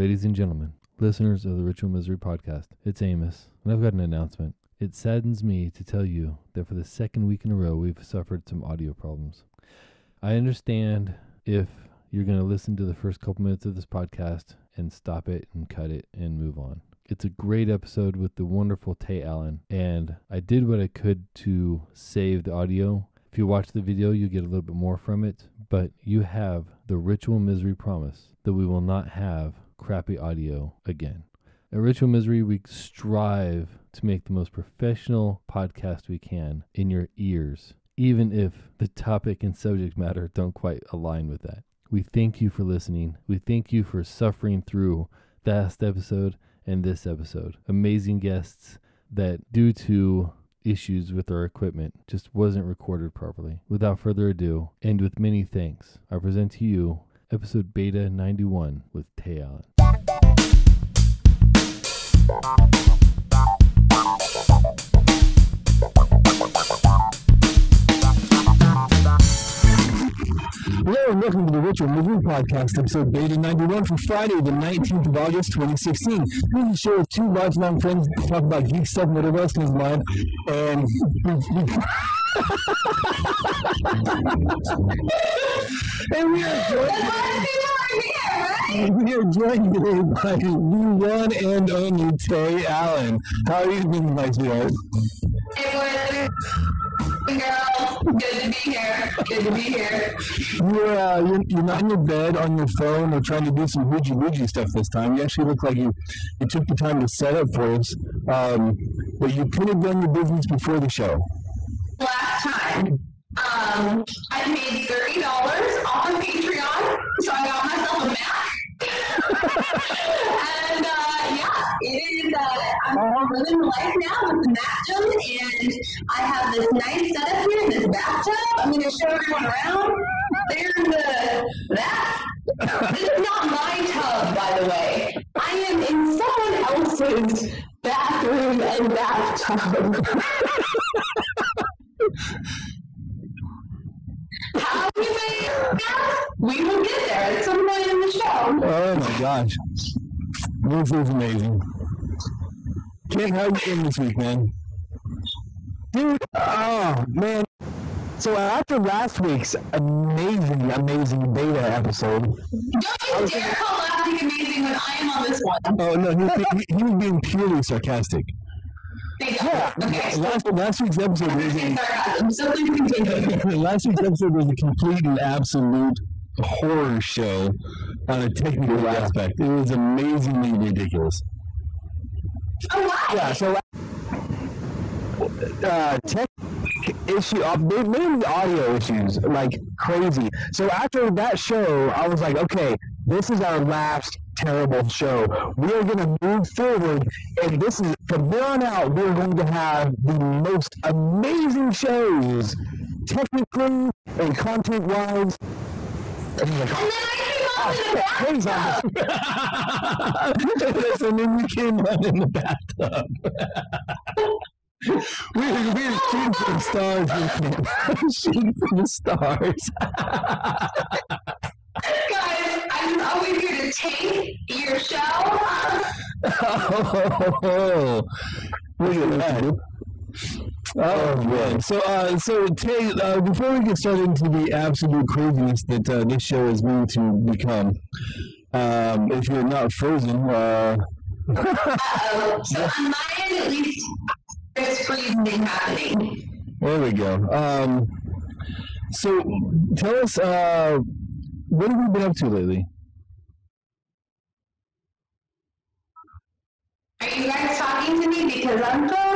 Ladies and gentlemen, listeners of the Ritual Misery podcast, it's Amos, and I've got an announcement. It saddens me to tell you that for the second week in a row, we've suffered some audio problems. I understand if you're going to listen to the first couple minutes of this podcast and stop it and cut it and move on. It's a great episode with the wonderful Tay Allyn, and I did what I could to save the audio. If you watch the video, you get a little bit more from it, but you have the Ritual Misery promise that we will not have crappy audio again. At Ritual Misery, we strive to make the most professional podcast we can in your ears, even if the topic and subject matter don't quite align with that. We thank you for listening. We thank you for suffering through the last episode and this episode. Amazing guests that, due to issues with our equipment, just wasn't recorded properly. Without further ado, and with many thanks, I present to you episode Beta 91 with Tay Hello and welcome to the Ritual Misery Podcast, episode Beta 91 for Friday, the 19th of August, 2016. This is a show with two lifelong friends that talk about geek stuff and whatever else comes to mind. And and we are joined, we are joined today by the one and only Tay Allyn. How are you doing, my sweetheart? Hey, Good to be here. Good to be here. Uh, you're, you're not in your bed on your phone or trying to do some woody woody stuff this time. You actually look like you, you took the time to set up for us. Um, but you could have done your business before the show. Last time, um, I paid thirty dollars off of Patreon, so I got myself a Mac. Uh, I'm living life now with the Mac and I have this nice setup here in this bathtub. I'm going to show everyone around. There's the that. This is not my tub, by the way. I am in someone else's bathroom and bathtub. How you may ask, we will get there at some point in the show. Oh my gosh. This is amazing. Kate, how you doing this week, man? Dude, oh man. So after last week's amazing, amazing beta episode, Don't you dare call last week amazing when I am on this one. oh no, he, was- he, he was being purely sarcastic. Yeah, Okay. last, last week's episode was a, sarcasm, so please continue. last week's episode was a complete and absolute horror show on a technical aspect. It was amazingly ridiculous. Oh. Yeah, so uh, tech issue, uh, ma- mainly audio issues, like crazy. So after that show, I was like, okay, this is our last terrible show. We are going to move forward, and this is from there on out. We are going to have the most amazing shows, technically and content-wise. And And then on the and then we came on in the bathtub. we were, we were shooting for the stars. man. shooting for the stars. Guys, I'm always here to take your show. oh, look at that. Oh man! So, uh, so Tay, uh, before we get started into the absolute craziness that uh, this show is going to become, um, if you're not frozen, uh, Uh-oh. So on my end, at least, there's freezing happening. There we go. Um, so tell us, uh, what have you been up to lately? Are you guys talking to me because I'm frozen?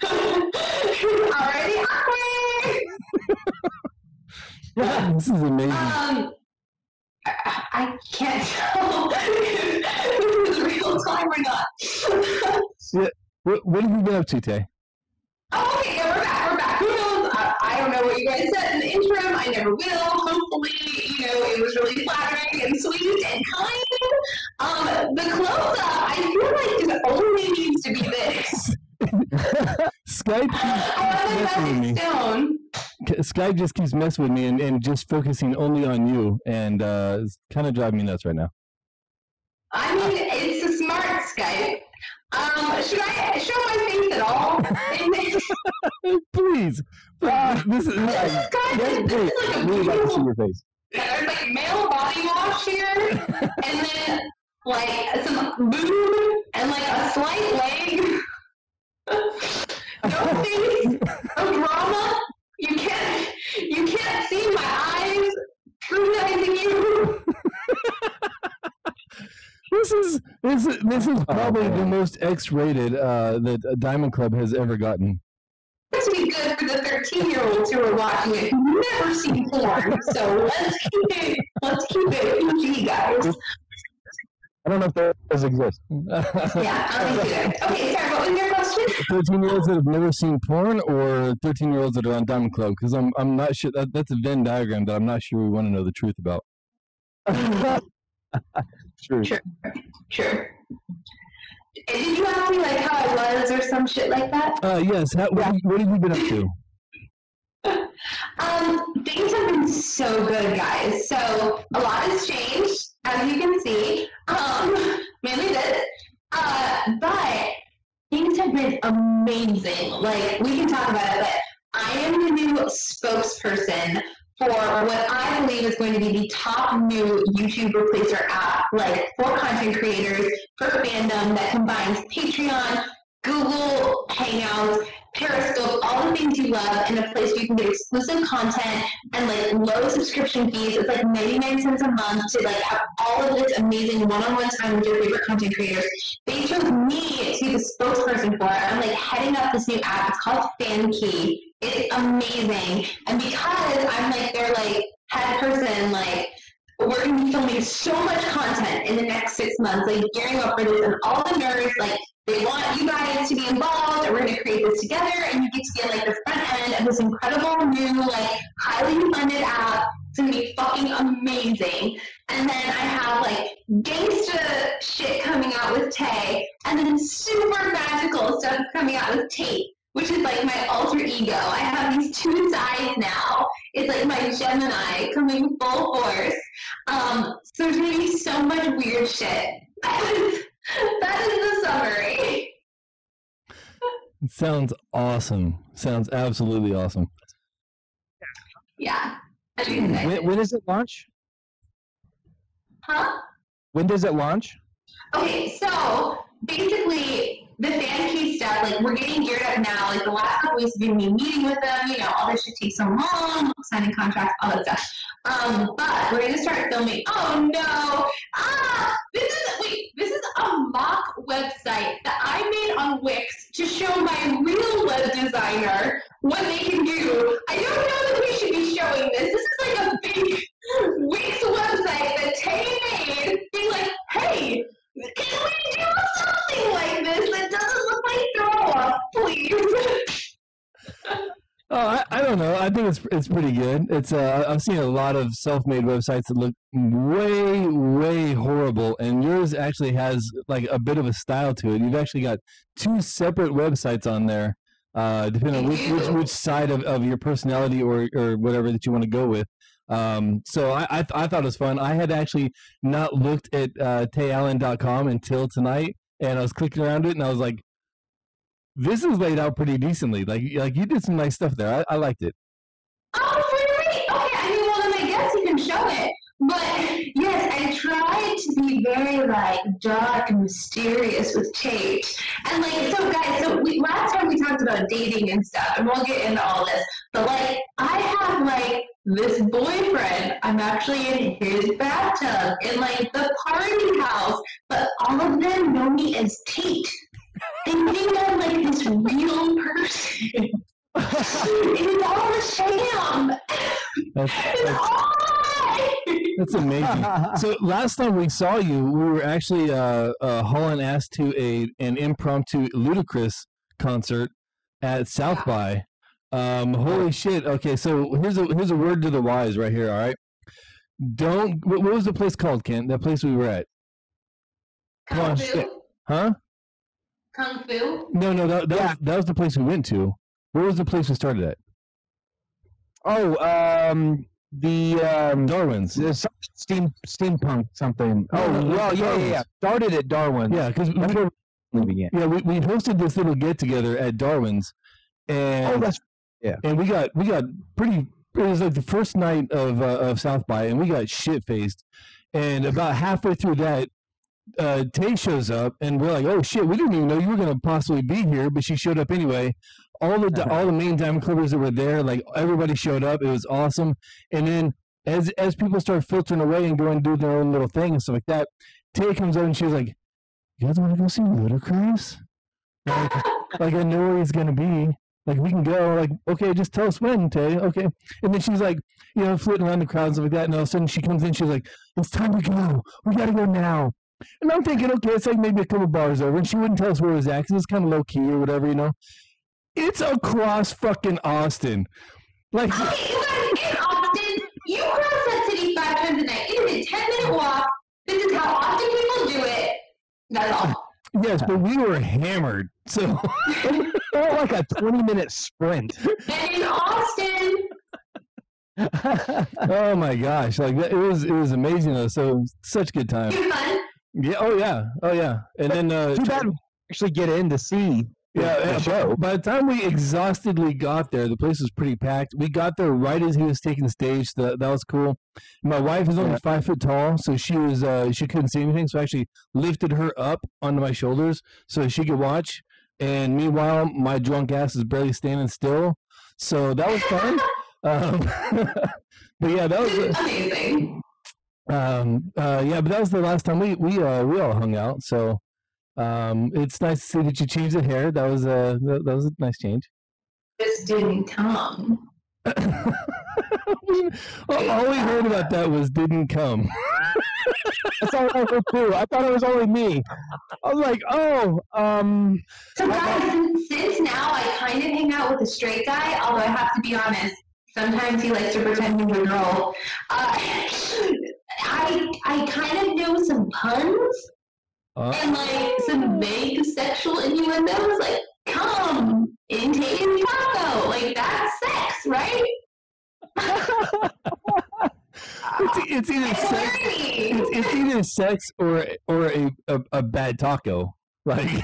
Already awkward. This is amazing. Um, I, I can't tell if this is real time or not. yeah. What, what have you been up to, Tay? Oh, okay, yeah, we're back. We're back. Who knows? I, I don't know what you guys said in the interim. I never will. Hopefully, you know, it was really flattering and sweet and kind. Um, the close up, I feel like it only needs to be this. Skype keeps messing with me. Skype just keeps messing with me and, and just focusing only on you, and uh, it's kind of driving me nuts right now. I mean, it's a smart Skype. Um, should I show my face at all? please, please. This is, This is kind of- this is like a really like to see your face. There's like male body wash here, and then like some boob and like a slight leg. No face, no drama. You can't, you can't see my eyes scrutinizing you. This is this is this is probably the most X-rated uh, that a Diamond Club has ever gotten. This would be good for the 13 year olds who are watching it who've never seen porn. So let's keep it, let's keep it PG, guys. I don't know if those exist. Yeah, I don't think. Okay, sorry, what was your question? Thirteen-year-olds that have never seen porn, or thirteen-year-olds that are on Diamond Club? Because I'm I'm not sure that that's a Venn diagram that I'm not sure we want to know the truth about. True. Sure. Sure. Did you ask me like how I was or some shit like that? Uh, yes. How, what, what have you been up to? Um, things have been so good, guys. So a lot has changed, as you can see. Um, mainly this. Uh, but things have been amazing. Like we can talk about it, but I am the new spokesperson for what I believe is going to be the top new YouTube replacer app, like for content creators, for fandom that combines Patreon, Google Hangouts, Periscope, all the things you love in a place where you can get exclusive content and like low subscription fees. It's like 99 cents a month to like have all of this amazing one-on-one time with your favorite content creators. They chose me to be the spokesperson for it. I'm like heading up this new app. It's called FanKey. It's amazing. And because I'm like their like head person, like we're gonna be filming so much content in the next six months, like gearing up for this and all the nerds, like they want you guys to be involved and we're going to create this together and you get to be like the front end of this incredible new like highly funded app. It's going to be fucking amazing. And then i have like gangsta shit coming out with tay and then super magical stuff coming out with tate which is like my alter ego. I have these two sides now. It's like my gemini coming full force. Um, so there's to be so much weird shit that is the summary. It sounds awesome. Sounds absolutely awesome. Yeah. When, when does it launch? huh? When does it launch? Okay, so basically the fan key stuff, like we're getting geared up now. Like the last couple weeks we've been meeting with them, you know, all this shit takes so long, signing contracts, all that stuff. Um, but we're gonna start filming. Oh no! Ah, this is wait, this is a mock website that I made on Wix to show my real web designer what they can do. I don't know that we should be showing this. This is like a big Oh, I, I don't know. I think it's it's pretty good. It's uh, I've seen a lot of self-made websites that look way way horrible, and yours actually has like a bit of a style to it. You've actually got two separate websites on there, uh, depending on which which, which side of, of your personality or or whatever that you want to go with. Um, so I, I th- I thought it was fun. I had actually not looked at uh, tayallyn.com until tonight, and I was clicking around it, and I was like, this is laid out pretty decently. Like like you did some nice stuff there. I, I liked it. Oh, really? Okay, I mean, well, then I guess you can show it. But yes, I tried to be very like dark and mysterious with Tate. And like, so guys, so we, last time we talked about dating and stuff, and we'll get into all this. But like, I have like this boyfriend. I'm actually in his bathtub in like the party house, but all of them know me as Tate. They think I'm like this real person. it's all a sham. That's, It's that's, all that's amazing. So last time we saw you, we were actually uh, uh, hauling ass to a an impromptu Ludacris concert at South by. Um, holy shit! Okay, so here's a here's a word to the wise right here. All right, don't. What, what was the place called, Kent? That place we were at? Come on, shit. Huh? Kung Fu. No, no, that, that, Yeah. was, that was the place we went to. Where was the place we started at? Oh, um, the um, Darwin's. the steam steampunk something. No, Oh, well, yeah, yeah, yeah. Started at Darwin. Yeah, because That's where we began. yeah, we, we hosted this little get together at Darwin's, and Oh, that's yeah, and we got we got pretty. It was like the first night of uh, of South by, and we got shit faced. And about halfway through that, uh, Tay shows up, and we're like, "Oh shit, we didn't even know you were gonna possibly be here," but she showed up anyway. All the all the main diamond clippers that were there, like everybody showed up. It was awesome. And then as as people start filtering away and going do their own little thing and stuff like that, Tay comes out and she's like, "You guys want to go see Ludacris?" Like, like I know where he's gonna be. Like we can go. Like okay, just tell us when, Tay. Okay. And then she's like, you know, flitting around the crowd and stuff like that. And all of a sudden she comes in. She's like, "It's time to go. We gotta go now." And I'm thinking, okay, it's like maybe a couple bars over, and she wouldn't tell us where it was at because it's kind of low key or whatever, you know. It's across fucking Austin. Like, Okay, you guys in Austin, you cross that city five times a night. It is a 10 minute walk. This is how Austin people do it. That's all. yes, but we were hammered. So, it felt like a 20 minute sprint. And in Austin, oh my gosh, like that- it was it was amazing though. So such good time. Yeah. Oh yeah. Oh yeah. And then uh, Too bad we actually get in to see Yeah, the show. By the time we exhaustedly got there, the place was pretty packed. We got there right as he was taking the stage. That that was cool. My wife is only Yeah. five foot tall, so she was uh, she couldn't see anything. So I actually lifted her up onto my shoulders so she could watch. And meanwhile, my drunk ass is barely standing still. So that was fun. um, but yeah, that was Amazing. Um, uh, yeah, but that was the last time we we uh, we all hung out. So um, it's nice to see that you changed the hair. That was a that, that was a nice change. This didn't come. all all we heard about that was didn't come. That's all I heard too. I thought it was only me. I was like, oh, um, So guys, since, since now I kind of hang out with a straight guy, although I have to be honest, sometimes he likes to pretend he's a girl. Uh, I I kind of know some puns Uh, and like some vague sexual innuendos, like come in Tatum's taco, like that's sex, right? it's, it's either It's sex, it's, it's either sex or or a, a, a bad taco. Like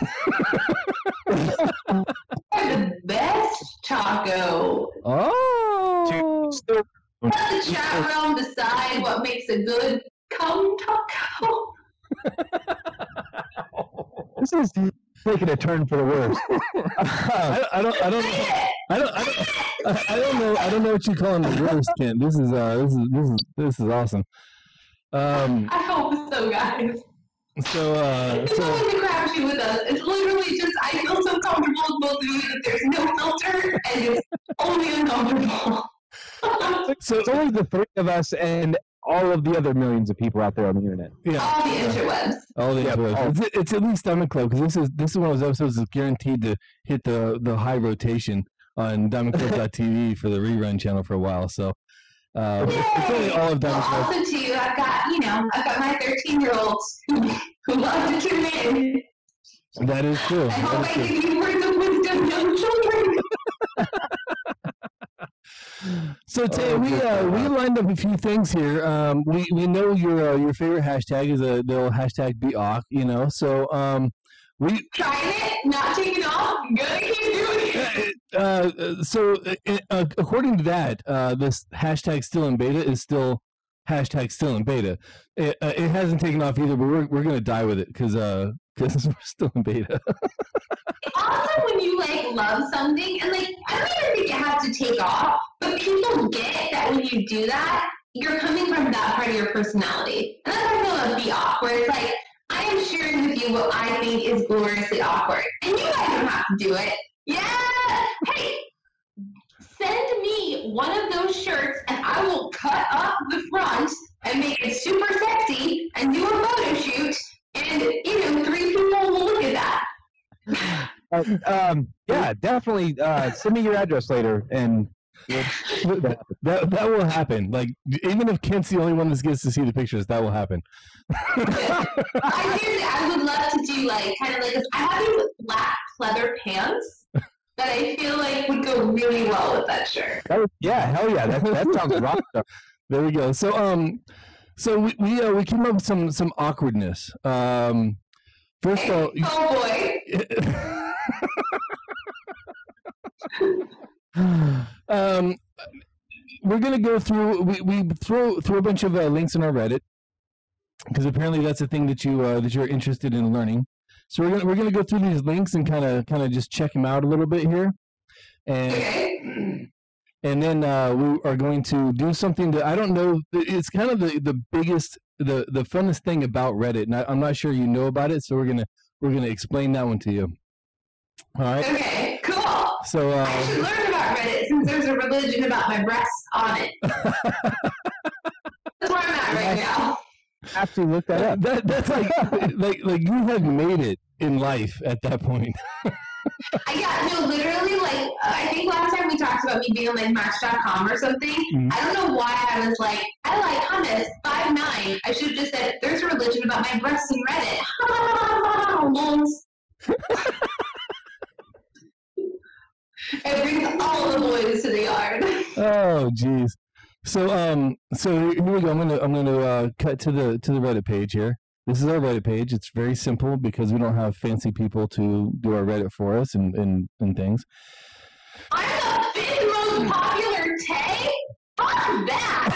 the best taco. oh, still, Let the chat room decide what makes a good cum taco. this is taking a turn for the worse. I, I don't I don't I don't I don't I, I don't know I don't know what you call the worst, Kent. This is uh this is this is this is awesome. Um I hope so, guys. so uh It's so always a crapshoot with us. It's literally just I feel so comfortable with both of you that there's no filter and it's only uncomfortable. so it's only the three of us and all of the other millions of people out there on the internet. yeah. All the interwebs. All the Yeah, episodes. It's, it's at least Diamond Club because this is this is one of those episodes that's guaranteed to hit the the high rotation on DiamondClub.tv for the rerun channel for a while. So uh, it's, it's only all of Well, Diamond Club. also too, I've got you know I've got my 13 year olds who who love to tune in. That is true. I hope I give you words So Tay, Oh, we uh, we lined up a few things here. Um, we we know your uh, your favorite hashtag is a the old hashtag BeAwk, you know. So um, we Trying it, not taking off, gonna keep doing it. uh, uh, so uh, uh, according to that, uh, this hashtag still in beta is still hashtag still in beta. It, uh, it hasn't taken off either, but we're we're gonna die with it because uh because we're still in beta. It's also when you like love something and like I don't even think it has to take off, but people get that when you do that, you're coming from that part of your personality. And that's how I feel about be where it's like I am sharing with you what I think is gloriously awkward. And you guys don't have to do it. Yeah. Hey, send me one of those shirts and I will cut up the front and make it super sexy and do a photo shoot and you know, three people will look at that. Uh, um, yeah, definitely. Uh, send me your address later, and we'll, that that will happen. Like even if Kent's the only one that gets to see the pictures, that will happen. I seriously, I would love to do like kind of like this. I have these black leather pants that I feel like would go really well with that shirt. Oh, yeah, hell yeah. That, that sounds rock. There we go. So um, so we we, uh, we came up with some some awkwardness. Um, first of all, Oh boy. um, we're gonna go through. We, we throw throw a bunch of uh, links on our Reddit because apparently that's a thing that you uh, that you're interested in learning. So we're gonna we're gonna go through these links and kind of kind of just check them out a little bit here, and. and then uh, we are going to do something that I don't know. It's kind of the, the biggest, the the funnest thing about Reddit, and I, I'm not sure you know about it. So we're gonna we're gonna explain that one to you. All right. Okay. Cool. So I uh, should learn about Reddit since there's a religion about my breasts on it. That's where I'm at right now. Have to look that up. that that's like like like you have made it in life at that point. I got no, literally, like I think last time we talked about me being on like Match.com or something. Mhm. I don't know why I was like, I like hummus five nine. I should have just said, "There's a religion about my breasts in Reddit." It brings all the boys to the yard. Oh, jeez. So, um, so here we go. I'm gonna, I'm gonna uh, cut to the to the Reddit page here. This is our Reddit page. It's very simple because we don't have fancy people to do our Reddit for us and and, and things. I'm the fifth most popular Tay. Fuck that.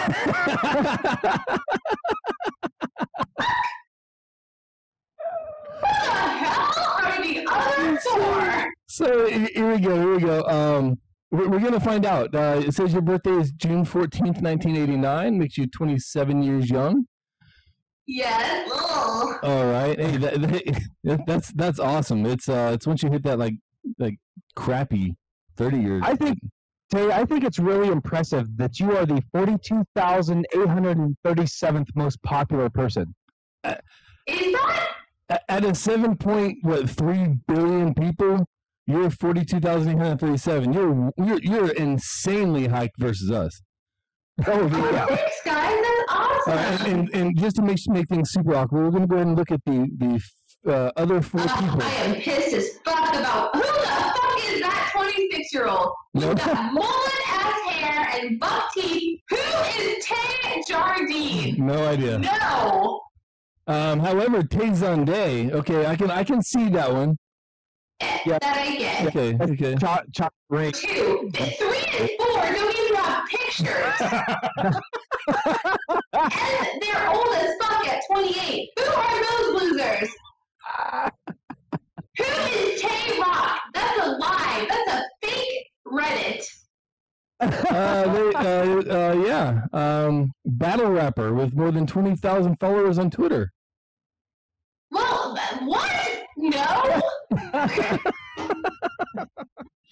What the hell are the other four? so here we go. Here we go. Um, we're, we're gonna find out. Uh, it says your birthday is June fourteenth, nineteen eighty nine. Makes you twenty seven years young. Yes. Ugh. All right. Hey, that, that, that's that's awesome. It's uh, it's once you hit that like like crappy thirty years. I think, Tay, I think it's really impressive that you are the 42,837th most popular person. Is that? At a seven point what three billion people, you're forty two thousand eight hundred thirty seven. You're you're you're insanely high versus us. Oh, Oh, yeah. thanks, guys. That's awesome. and, and and just to make make things super awkward, we're gonna go ahead and look at the the uh, other four Ugh, people. I am pissed as fuck about who the fuck is that 26 year old with that mullet ass hair and buck teeth? Who is Tay Jardine? No idea. No. Um, however, Tay Day. Okay, I can I can see that one. Yeah. That I get. Okay, okay. Chop, chop, ring. Two, three, and four don't even have pictures. and they're old as fuck at 28. Who are those losers? Who is Tay Roc? That's a lie. That's a fake Reddit. Uh, they, uh, uh, yeah. Um, battle rapper with more than twenty thousand followers on Twitter. Well, th- what? No.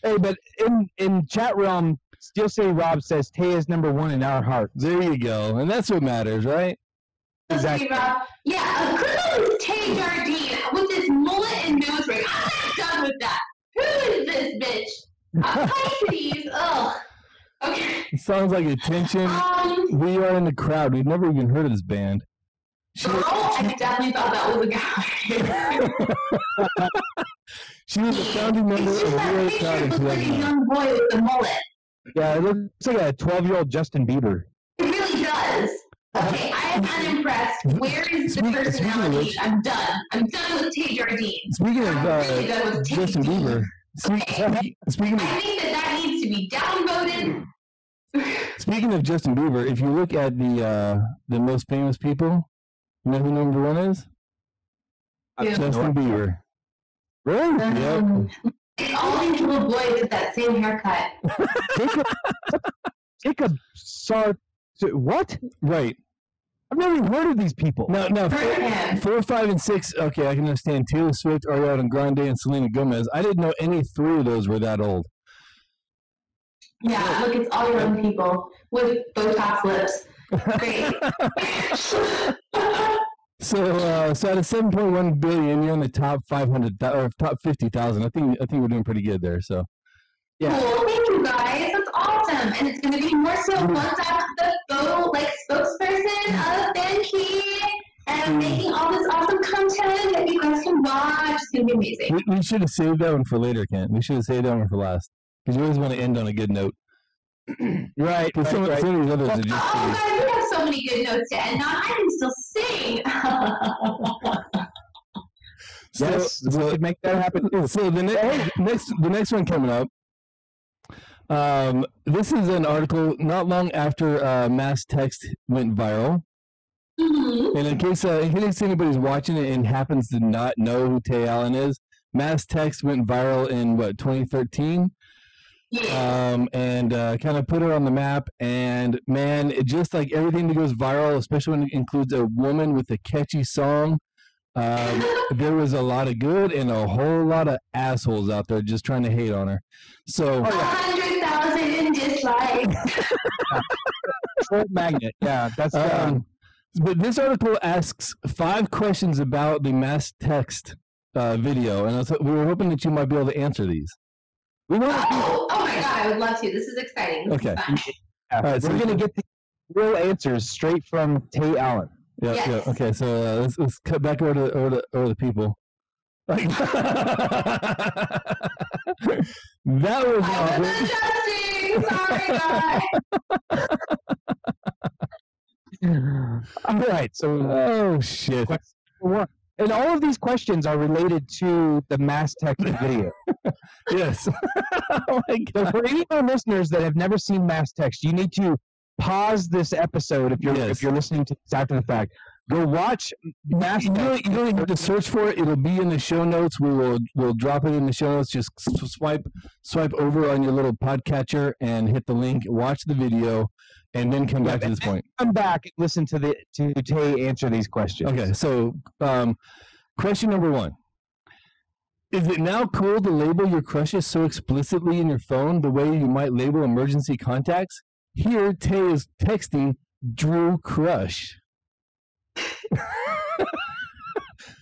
Hey, but in, in chat realm, Steel City Rob says Tay is number one in our heart. There you go, and that's what matters, right? Exactly. Yeah, a criminal is Tay Jardine with this mullet and nose ring. I'm not done with that. Who is this bitch? Uh, Pisces. Ugh. Okay. It sounds like attention. Um, We are in the crowd. We've never even heard of this band. Was, I definitely thought that was a guy. she was a founding member it's of just that Real picture Crowd looks like a young boy with the mullet. Yeah, it looks like a 12 year old Justin Bieber. It really does. Okay, I am unimpressed. Where is the speaking of personality? which- I'm done. I'm done with Tay Jardine. Speaking of really uh, with Justin. Bieber, speak- speaking I think that that needs to be downvoted. speaking of Justin Bieber, if you look at the uh, the most famous people, you know who number one is? Yeah. Justin Bieber. Really? Um, it's all these little boys with that same haircut. Jacob, Jacob Sart. What? Right. I've never even heard of these people. Now, now For four, five, and six. Okay, I can understand Taylor Swift, Ariana Grande, and Selena Gomez. I didn't know any three of those were that old. Yeah, look, it's all your own people with Botox lips. Great. So, uh, so out of seven point one billion, you're in the top five hundred or top fifty thousand. I think I think we're doing pretty good there. So, Yeah. Cool. Thank you guys. That's awesome. And it's gonna be more so once I'm the photo like spokesperson of Banky and I'm making all this awesome content that you guys can watch. It's gonna be amazing. We, we should have saved that one for later, Kent. We should have saved that one for last because you always want to end on a good note. Right, Because some, right, some of these others are Oh, just. God, we have so many good notes to end on. I can still sing. So, Yes, we so, could make that happen. so the ne- next the next one coming up. Um, this is an article not long after uh, mass text went viral. Mm-hmm. And in case uh, in case anybody's watching it and happens to not know who Tay Allyn is, mass text went viral in what 2013. Yeah. um, and uh, kind of put her on the map. And man, it just like everything that goes viral, especially when it includes a woman with a catchy song. Um, there was a lot of good and a whole lot of assholes out there just trying to hate on her. So, hundred thousand in dislikes. Troll magnet. Yeah, that's um, um, but this article asks five questions about the mass text uh, video, and I was, we were hoping that you might be able to answer these. We want. Oh, oh my god, I would love to. This is exciting. This Okay. fun. Yeah, right, so- we're gonna get the real answers straight from Tay Allyn. Yeah, Yes. yeah. Okay, so uh, let's, let's cut back over to over to, over the people. That was I was adjusting. Sorry, guys. All right, so Oh shit! one. And all of these questions are related to the mass text video. Yes. oh my So for any of our listeners that have never seen mass text, you need to pause this episode if you're Yes. if you're listening to this after the fact. Go watch mass You don't, you don't have to search for it. It'll be in the show notes. We will we'll drop it in the show notes. Just swipe swipe over on your little podcatcher and hit the link. Watch the video, and then come back to this point. come back and listen to the to Tay answer these questions. Okay, so um, question number one. Is it now cool to label your crushes so explicitly in your phone the way you might label emergency contacts? Here, Tay is texting Drew Crush.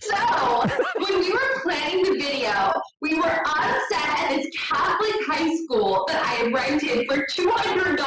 So, when we were planning the video, we were on set at this Catholic high school that I rented for $200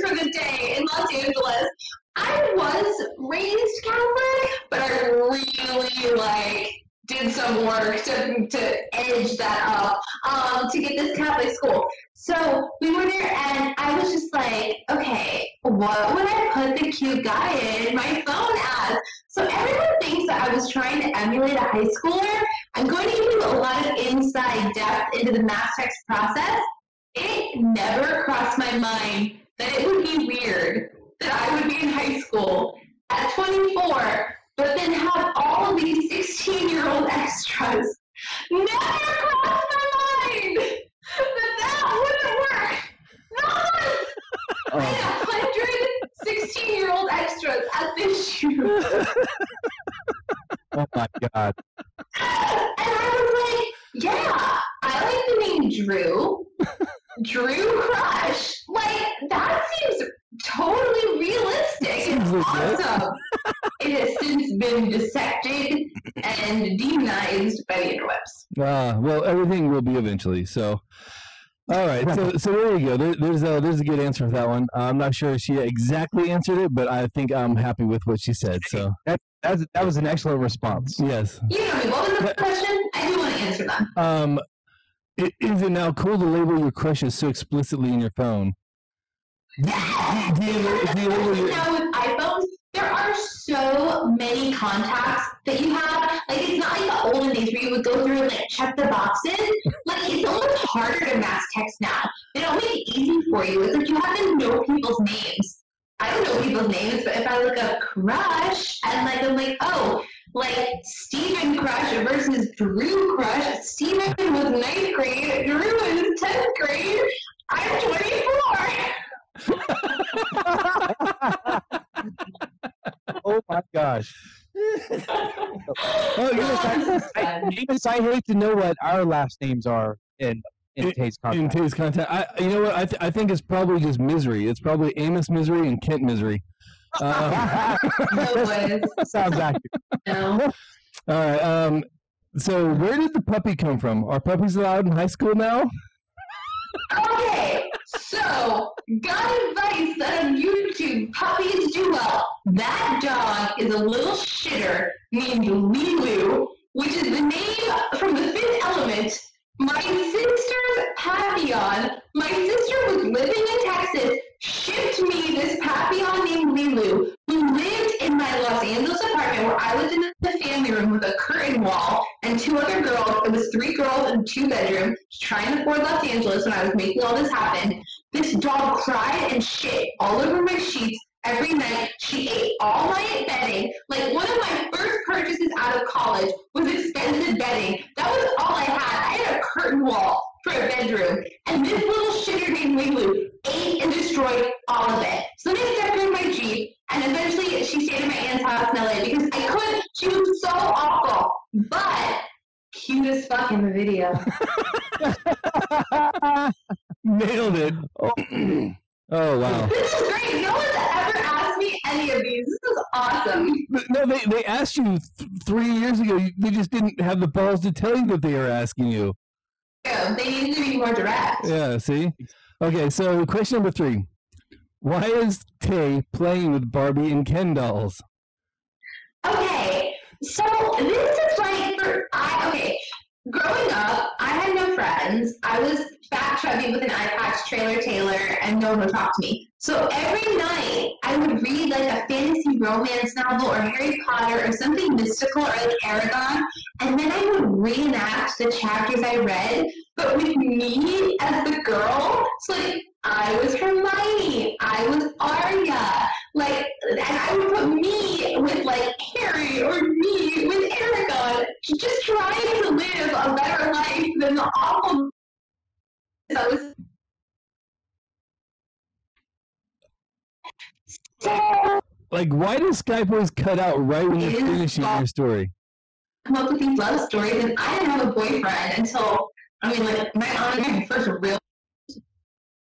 for the day in Los Angeles. I was raised Catholic, but I really like did some work to, to edge that up um, to get this Catholic school. So we were there, and I was just like, okay, what would I put the cute guy in my phone as? So everyone thinks that I was trying to emulate a high schooler. I'm going to give you a lot of inside depth into the mass text process. It never crossed my mind that it would be weird that I would be in high school at 24, but then have all of these 16 year old extras. Never crossed my mind that that wouldn't work. Not once. I had 116 year old extras at this shoot. Oh my god. And I was like, yeah, I like the name Drew. Drew Crush. Like, that seems totally realistic legit. awesome. It has since been dissected and demonized by the interwebs. Ah, well, everything will be eventually. So, all right. So, so there you go. There, there's a there's a good answer for that one. I'm not sure she exactly answered it, but I think I'm happy with what she said. So, That's, that was an excellent response. yes. You know me. What was the question? I do want to answer them. Um, i- is it now cool to label your crushes so explicitly in your phone? Yes! Do you- do you label your- now with iPhones, there are so many contacts that you have. Like it's not like the olden days where you would go through and like check the boxes. Like it's almost harder to mass text now. They don't make it easy for you. It's like you have to know people's names. I don't know people's names, but if I look up crush and like I'm like, oh, like Stephen Crush versus Drew Crush. Stephen was ninth grade, Drew is tenth grade. I'm 24. oh my gosh. Oh, goodness, I, I, Amos, I hate to know what our last names are in in In- Tay's In contact. today's content, I you know what I th- I think it's probably just misery. It's probably Amos misery and Kent misery. Uh, No, boys. Sounds accurate. No. all right. Um, so where did the puppy come from? Are puppies allowed in high school now? Okay, so got advice that on YouTube puppies do well. That dog is a little shitter named Lilu, which is the name from the fifth element. My sister's Papillon. My sister was living in Texas, shipped me this Papillon named Lilu, who lived in my Los Angeles apartment where I lived in the family room with a curtain wall and two other girls. It was three girls in two bedrooms, trying to afford Los Angeles when I was making all this happen. This dog cried and shit all over my sheets every night. She ate all my bedding. In the video. Nailed it. Oh, wow. This is great. No one's ever asked me any of these. This is awesome. But No, they, they asked you th- three years ago. They just didn't have the balls to tell you that they were asking you. Yeah, They need to be more direct. Yeah, see? Okay, so question number three. Why is Tay playing with Barbie and Ken dolls? Okay, so this is like for I okay. Growing up, I had no friends. I was fat chubby with an eye patch trailer Taylor, and no one would talk to me. So every night, I would read like a fantasy romance novel or Harry Potter or something mystical or like Aragon, and then I would reenact the chapters I read, but with me as the girl. So like I was Hermione, I was Arya, like, and I would put me with like Harry or me with Aragon, just trying to live a better life than the awful. I was. So Like, why does Skype always cut out right when you're finishing your story? come up with these love stories, and I didn't have a boyfriend until I mean, like my aunt and my first real.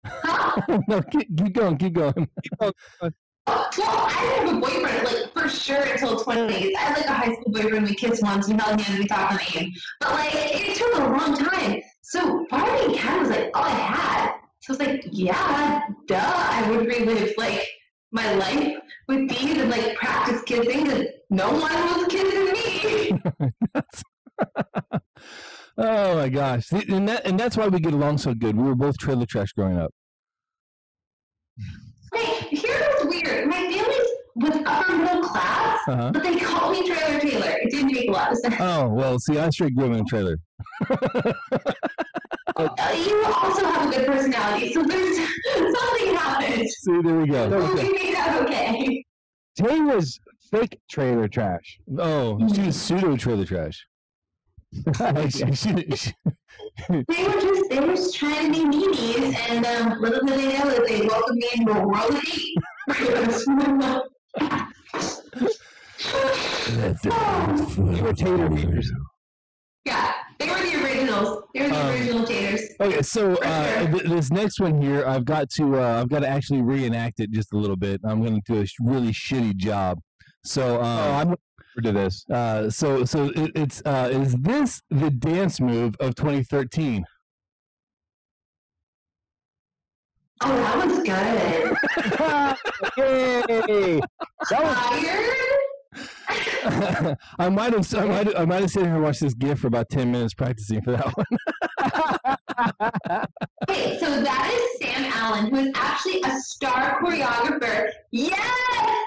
Huh? no, keep, keep going, keep going. Well, I didn't have a boyfriend, like, for sure until 20s. I had, like, a high school boyfriend. We kissed once, we held hands, we talked on the game. But, like, it took a long time. So, Barbie Ken was, like, all I had. So, I was like, yeah, duh, I would relive, like, my life with these and, like, practice kissing because no one was kissing me. Oh my gosh, and that and that's why we get along so good. We were both trailer trash growing up. Hey, here's what's weird. My family was upper middle class, Uh-huh. but they called me Trailer Taylor. It didn't make a lot of sense. Oh well, see, I straight grew up in a trailer. Uh, you also have a good personality, so there's something happened. See, there we go. But we made that okay. Tay was fake trailer trash. Oh, she was pseudo trailer trash. Like, she- she- she- They were just they were just trying to be meanies, and um, little did they know that they welcomed me into a world of hate. You were tater haters. yeah, they were the originals. They were the Um, original taters. Okay, so uh, th- this next one here, I've got to uh, I've got to actually reenact it just a little bit. I'm going to do a sh- really shitty job. So um, Oh, I'm looking forward to this. uh, so so it, it's uh, is this the dance move of 2013? Oh, that was good. Yay! That was Tired? I might have I might I might have sat here and watched this GIF for about 10 minutes practicing for that one. Okay, so that is Sam Allen, who is actually a star choreographer. Yes!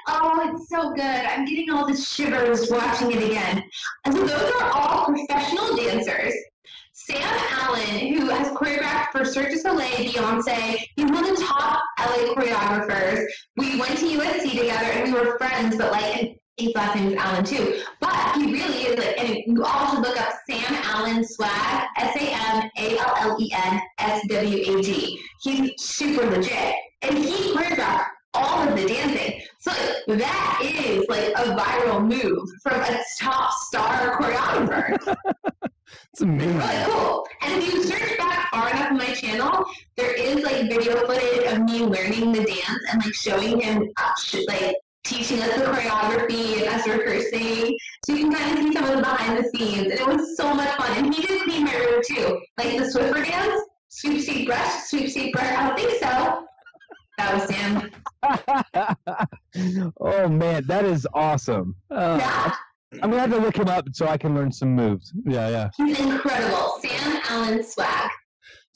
Oh, it's so good. I'm getting all the shivers watching it again. And so those are all professional dancers. Sam Allen, who has choreographed for Cirque du Soleil, Beyonce, he's one of the top LA choreographers. We went to USC together and we were friends, but like, his last name is Allen too. But he really is like, and you all should look up Sam Allen Swag, S A M A L L E N S W A G. He's super legit. And he choreographed all of the dancing. So that is like a viral move from a top star choreographer. It's amazing. really cool. And if you search back far enough on my channel, there is like video footage of me learning the dance and like showing him sh- like teaching us the choreography and us rehearsing. So you can kind of see some of the behind the scenes. And it was so much fun. And he did clean my room too. Like the Swiffer dance, sweep, sweep, brush, sweep, sweep, brush. I don't think so. That was Sam. oh man, that is awesome. Uh, Yeah. I'm gonna have to look him up so I can learn some moves. Yeah, yeah. He's incredible. Sam Allen swag.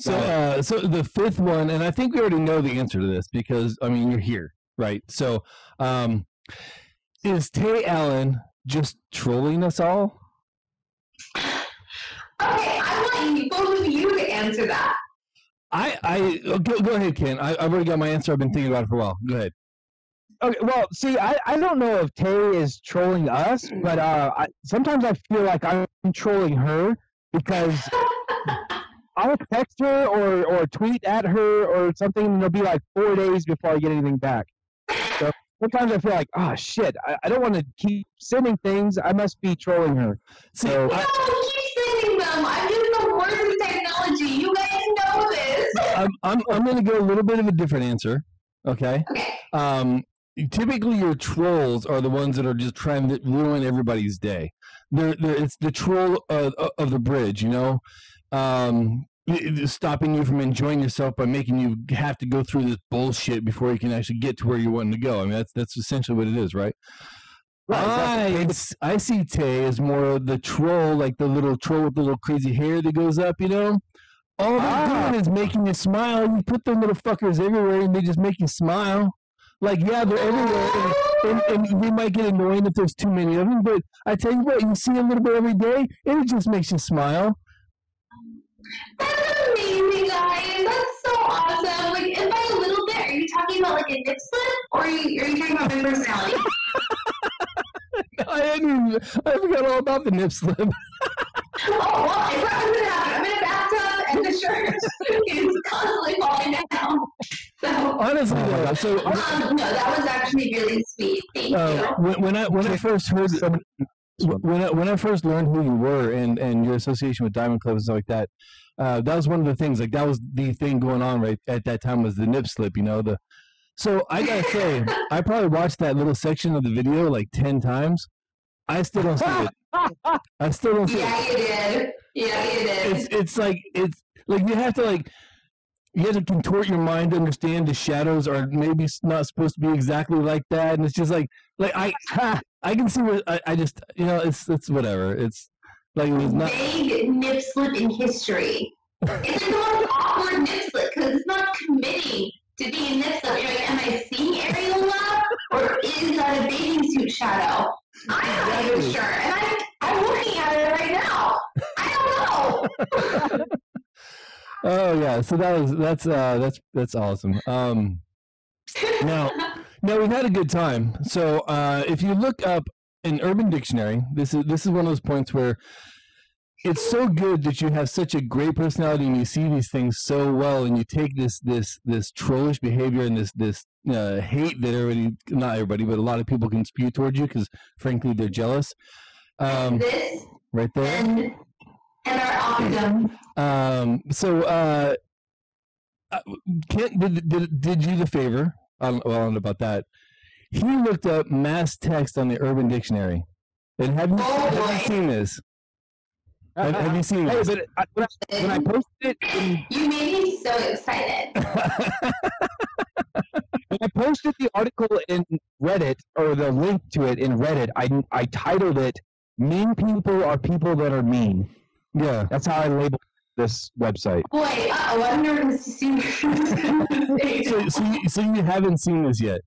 So, uh, so the fifth one, and I think we already know the answer to this because I mean you're here, right? So, um, is Tay Allyn just trolling us all? Okay, I want you, both of you to answer that. I, I oh, go, go ahead, Ken. I, I've already got my answer. I've been thinking about it for a while. Go ahead. Okay, well, see, I, I don't know if Tay is trolling us, but uh, I, sometimes I feel like I'm trolling her because I'll text her or, or tweet at her or something, and it'll be like four days before I get anything back. So sometimes I feel like, oh shit, I, I don't want to keep sending things. I must be trolling her. So- No, I, keep sending them. I'm just the worst technology. You guys know this. I'm, I'm, I'm going to go a little bit of a different answer. Okay. Okay. um, typically your trolls are the ones that are just trying to ruin everybody's day. They're, they're, it's the troll of, of the bridge, you know, um, stopping you from enjoying yourself by making you have to go through this bullshit before you can actually get to where you're wanting to go. I mean, that's that's essentially what it is, right? I, exactly. s- I see Tay as more of the troll, like the little troll with the little crazy hair that goes up, you know? All they're Ah. doing is making you smile. You put them little fuckers everywhere and they just make you smile. Like, yeah, they're everywhere. And, and, and they might get annoying if there's too many of them, but I tell you what, you see a little bit every day, and it just makes you smile. That's amazing, guys. That's so awesome. Like, and by a little bit, are you talking about like a nip slip, or are you, are you talking about my personality? I hadn't I forgot all about the nip slip. oh well, I promise it happened. I'm in a bathtub, and the shirt is constantly falling down. So, Honestly, Oh God. so um, no, that was actually really sweet. Thank uh, you. when, when I when I first heard when I, when I first learned who you were and, and your association with Diamond Club and stuff like that, uh, that was one of the things. Like that was the thing going on right at that time was the nip slip. You know the. So I gotta say, I probably watched that little section of the video like ten times. I still don't see it. I still don't see it. Yeah, you did. Yeah, you did. It's it's like it's like you have to like you have to contort your mind to understand the shadows are maybe not supposed to be exactly like that, and it's just like like I I can see what I, I just you know it's it's whatever it's like it was not Big nip slip in history. It's like the most awkward nip slip because it's not committing to be being nip slip. You're like, am I seeing Ariel love or is that a bathing suit shadow? I'm not even sure, and I'm I'm looking at it right now. I don't know. oh yeah so that was that's uh that's that's awesome um now now we've had a good time so uh if you look up in urban dictionary this is this is one of those points where it's so good that you have such a great personality and you see these things so well and you take this this this trollish behavior and this this uh, hate that everybody not everybody but a lot of people can spew towards you because frankly they're jealous um this right there and and our octum. um, so, uh, uh, Kent did, did, did you the favor. I don't, well, I don't know about that. He looked up mass text on the Urban Dictionary. And have you, Oh, have you seen this? Uh, have, have uh, you seen Hey, this? but I, when, I, when I posted it in You made me so excited. when I posted the article in Reddit or the link to it in Reddit, I I titled it "Mean People Are People That Are Mean." yeah. That's how I labeled this website. Boy, uh-oh, I'm nervous to see So, so, you, so you haven't seen this yet.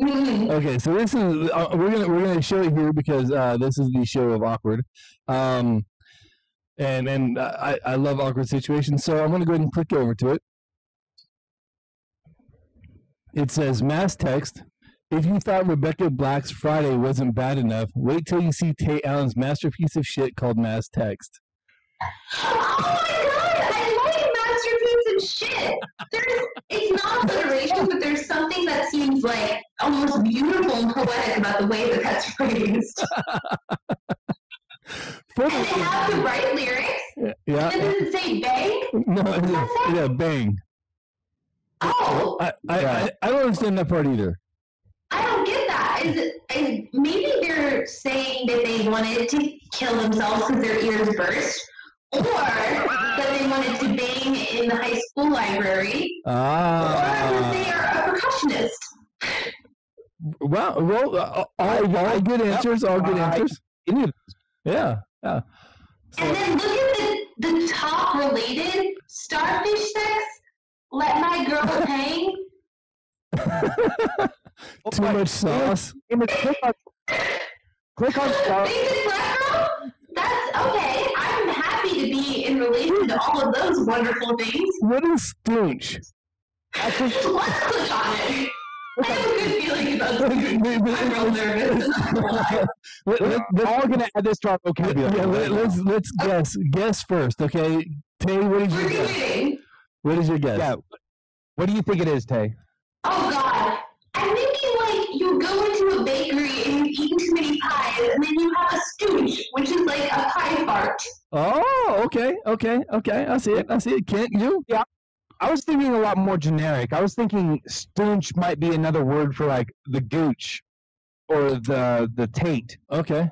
Mm. Okay, so this is uh, we're gonna we're gonna show it here because uh, this is the show of awkward, um, and and uh, I I love awkward situations. So I'm gonna go ahead and click over to it. It says mass text. If you thought Rebecca Black's Friday wasn't bad enough, wait till you see Tay Allyn's masterpiece of shit called Mass Text. Oh my god, I like masterpiece of shit. There's, it's not alliteration, but there's something that seems like almost beautiful and poetic about the way that that's phrased. Further- And it has the right lyrics. yeah, And does it say bang? no, it's- yeah, bang. Oh, I I, Yeah. I I don't understand that part either. I don't get that. Is it is, maybe they're saying that they wanted to kill themselves because their ears burst, or that they wanted to bang in the high school library, ah. or that Ah, they are a percussionist. Wow. Well, uh, all, all good answers. All good I- answers. Any of Yeah. Yeah. And then look at the, the top related starfish sex. Let my girl hang. Too much sauce. Amos, click on, click on star. Basic black girl. That's okay. I'm happy to be in relation to all of those wonderful things. What is stoonch? Let's click on it. I have a good feeling about this. I'm real nervous. Let, let, We're all gonna add this to our vocabulary. yeah, let, let's let's guess. Guess first, okay? Tay, what is your We're guess? doing. What is your guess? Yeah. What do you think it is, Tay? Oh God. I'm thinking like you go into a bakery and you've eaten too many pies, and then you have a stooge, which is like a pie fart. Oh, okay, okay, okay. I see it. I see it. Can't you? Yeah. I was thinking a lot more generic. I was thinking stoonch might be another word for like the gooch or the the tate. Okay,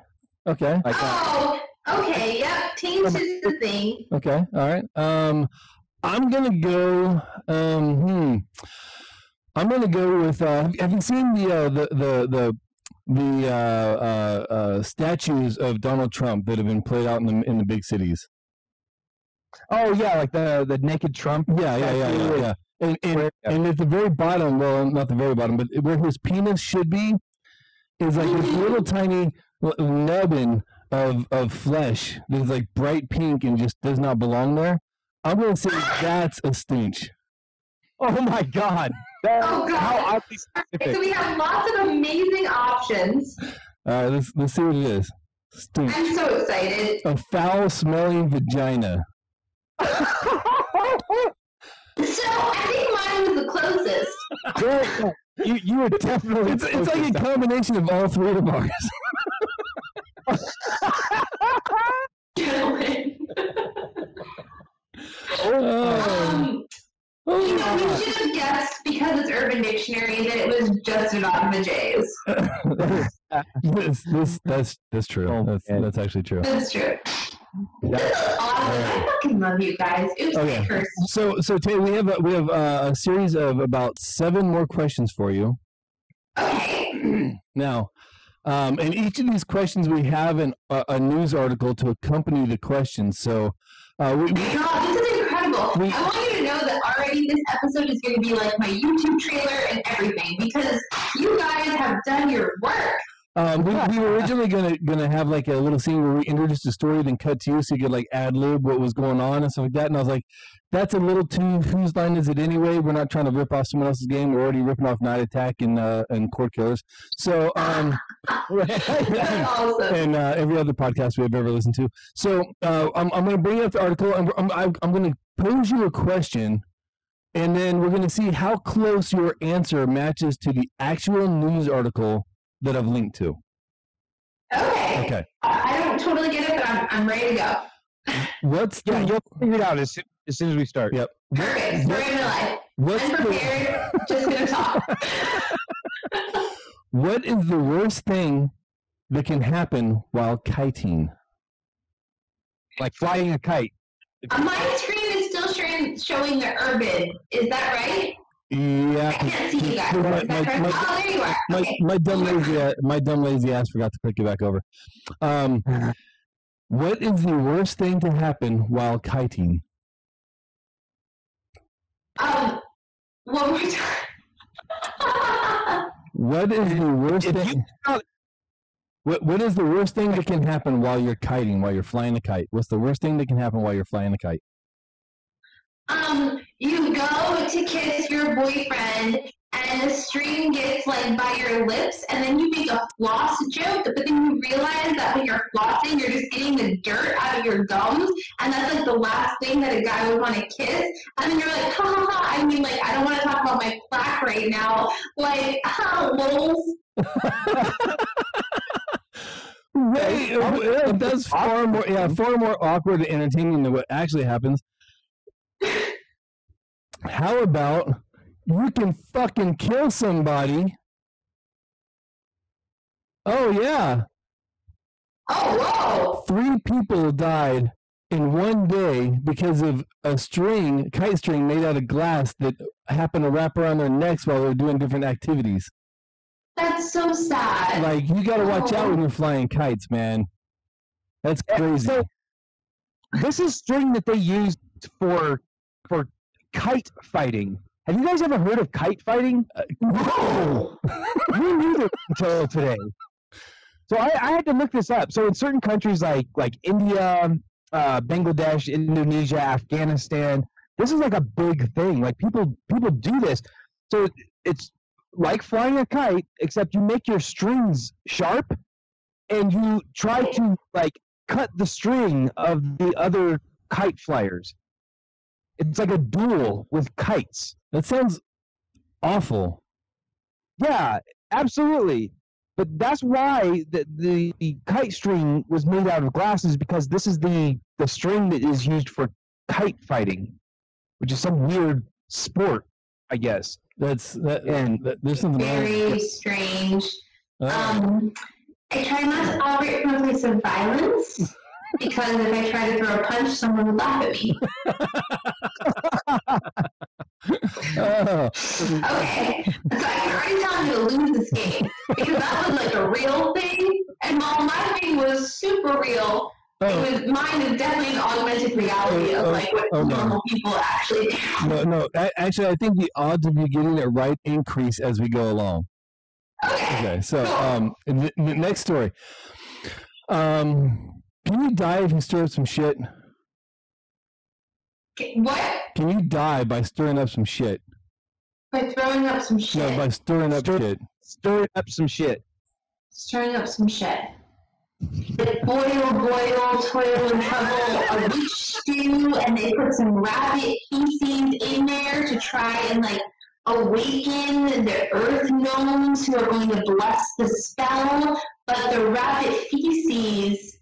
okay, Like that. Oh, okay, yep. Taint is the thing. okay. All right. Um, I'm gonna go. Um, hmm. I'm gonna go with. Uh, have- have you seen the uh, the the the the uh, uh, uh, statues of Donald Trump that have been played out in the in the big cities? Oh yeah, like the the naked Trump. Yeah, yeah, yeah, yeah, yeah. And and, Where- and at the very bottom, well, not the very bottom, but where his penis should be, is like this little tiny nubbin of of flesh that's like bright pink and just does not belong there. I'm gonna say that's a stoonch. Oh my God. That- Oh, God. How oddly So we have lots of amazing options. All right, let's let's see what it is. Stoonch. I'm so excited. A foul smelling vagina. So I think mine was the closest. Very- you you were definitely. It's it's like a combination of all three of ours. just the Jays. this, this that's that's true. Oh, that's man. that's actually true. That's true. This is awesome. I fucking love you guys. Oops, Okay. Cursed. So, so Tay, we have a, we have uh, a series of about seven more questions for you. Okay. Now, um, and each of these questions we have an, a, a news article to accompany the question. So, uh, we, we, God, this is incredible. We- I want you that already this episode is going to be like my YouTube trailer and everything because you guys have done your work. um, we, we were originally gonna gonna have like a little scene where we introduced a story, then cut to you, so you could like ad lib what was going on and stuff like that. And I was like, that's a little too. Whose line is it anyway? We're not trying to rip off someone else's game. We're already ripping off Night Attack and uh, and Court Killers. So, um, awesome. and uh, every other podcast we have ever listened to. So uh, I'm, I'm going to bring up the article and I'm, I'm, I'm going to pose you a question, and then we're going to see how close your answer matches to the actual news article that I've linked to. Okay. Okay. I I don't totally get it, but I'm, I'm ready to go. What's the Yeah, you'll figure it out as soon as, soon as we start. Yep. Perfect. Story of my life. What's the, Unprepared, just gonna talk. what is the worst thing that can happen while kiting? Like flying a kite. Uh, my screen showing, showing the urban. Is that right? Yeah. I Yeah. can't see you guys. My- my- correct? my- oh, there you are. My, Okay. my dumb lazy my dumb lazy ass forgot to click it back over. Um, what is the worst thing to happen while kiting? Um, one more time. What is the worst If thing? you- What What is the worst thing that can happen while you're kiting? While you're flying a kite? What's the worst thing that can happen while you're flying a kite? Um, you go to kiss your boyfriend, and the string gets like by your lips, and then you make a floss joke, but then you realize that when you're flossing, you're just getting the dirt out of your gums, and that's like the last thing that a guy would want to kiss. And then you're like, ha ha ha. I mean, like, I don't want to talk about my plaque right now. Like, ha, uh, that's far more yeah, far more awkward and entertaining than what actually happens. How about you can fucking kill somebody? Oh yeah, Oh, whoa. three people died in one day because of a string, kite string made out of glass that happened to wrap around their necks while they were doing different activities. That's so sad. Like you got to watch out when oh. you're flying kites, man. That's crazy. So this is string that they used for for kite fighting. Have you guys ever heard of kite fighting? no. Me neither until today. So I, I had to look this up. So in certain countries like like India, uh, Bangladesh, Indonesia, Afghanistan, this is like a big thing. Like people people do this. So it's like flying a kite, except you make your strings sharp, and you try to like cut the string of the other kite flyers. It's like a duel with kites. that sounds awful. Yeah, absolutely. But that's why the, the, the kite string was made out of glass is because this is the, the string that is used for kite fighting, which is some weird sport, I guess. That's that. And- that there's something wrong. Very strange. Uh, Um, I try not to operate from a place of violence because if I try to throw a punch, someone would laugh at me. oh, Okay, so I can already tell you to lose this game because that was like a real thing, and while my thing was super real, oh, it was mine is definitely an augmented reality Oh, of like what oh, no. normal people actually do. no, no. a- Actually, I think the odds of you getting it right increase as we go along. Okay. Okay, so um, n- n- next story. Um, can you die if you stir up some shit? What? Can you die by stirring up some shit? By throwing up some shit. No, by stirring up Stir- shit. Stir up some shit. stirring up some shit. Like boil, boil, toil, and trouble, a witch stew, and they put some rabbit feces in there to try and like awaken the earth gnomes who are going to bless the spell. But the rabbit feces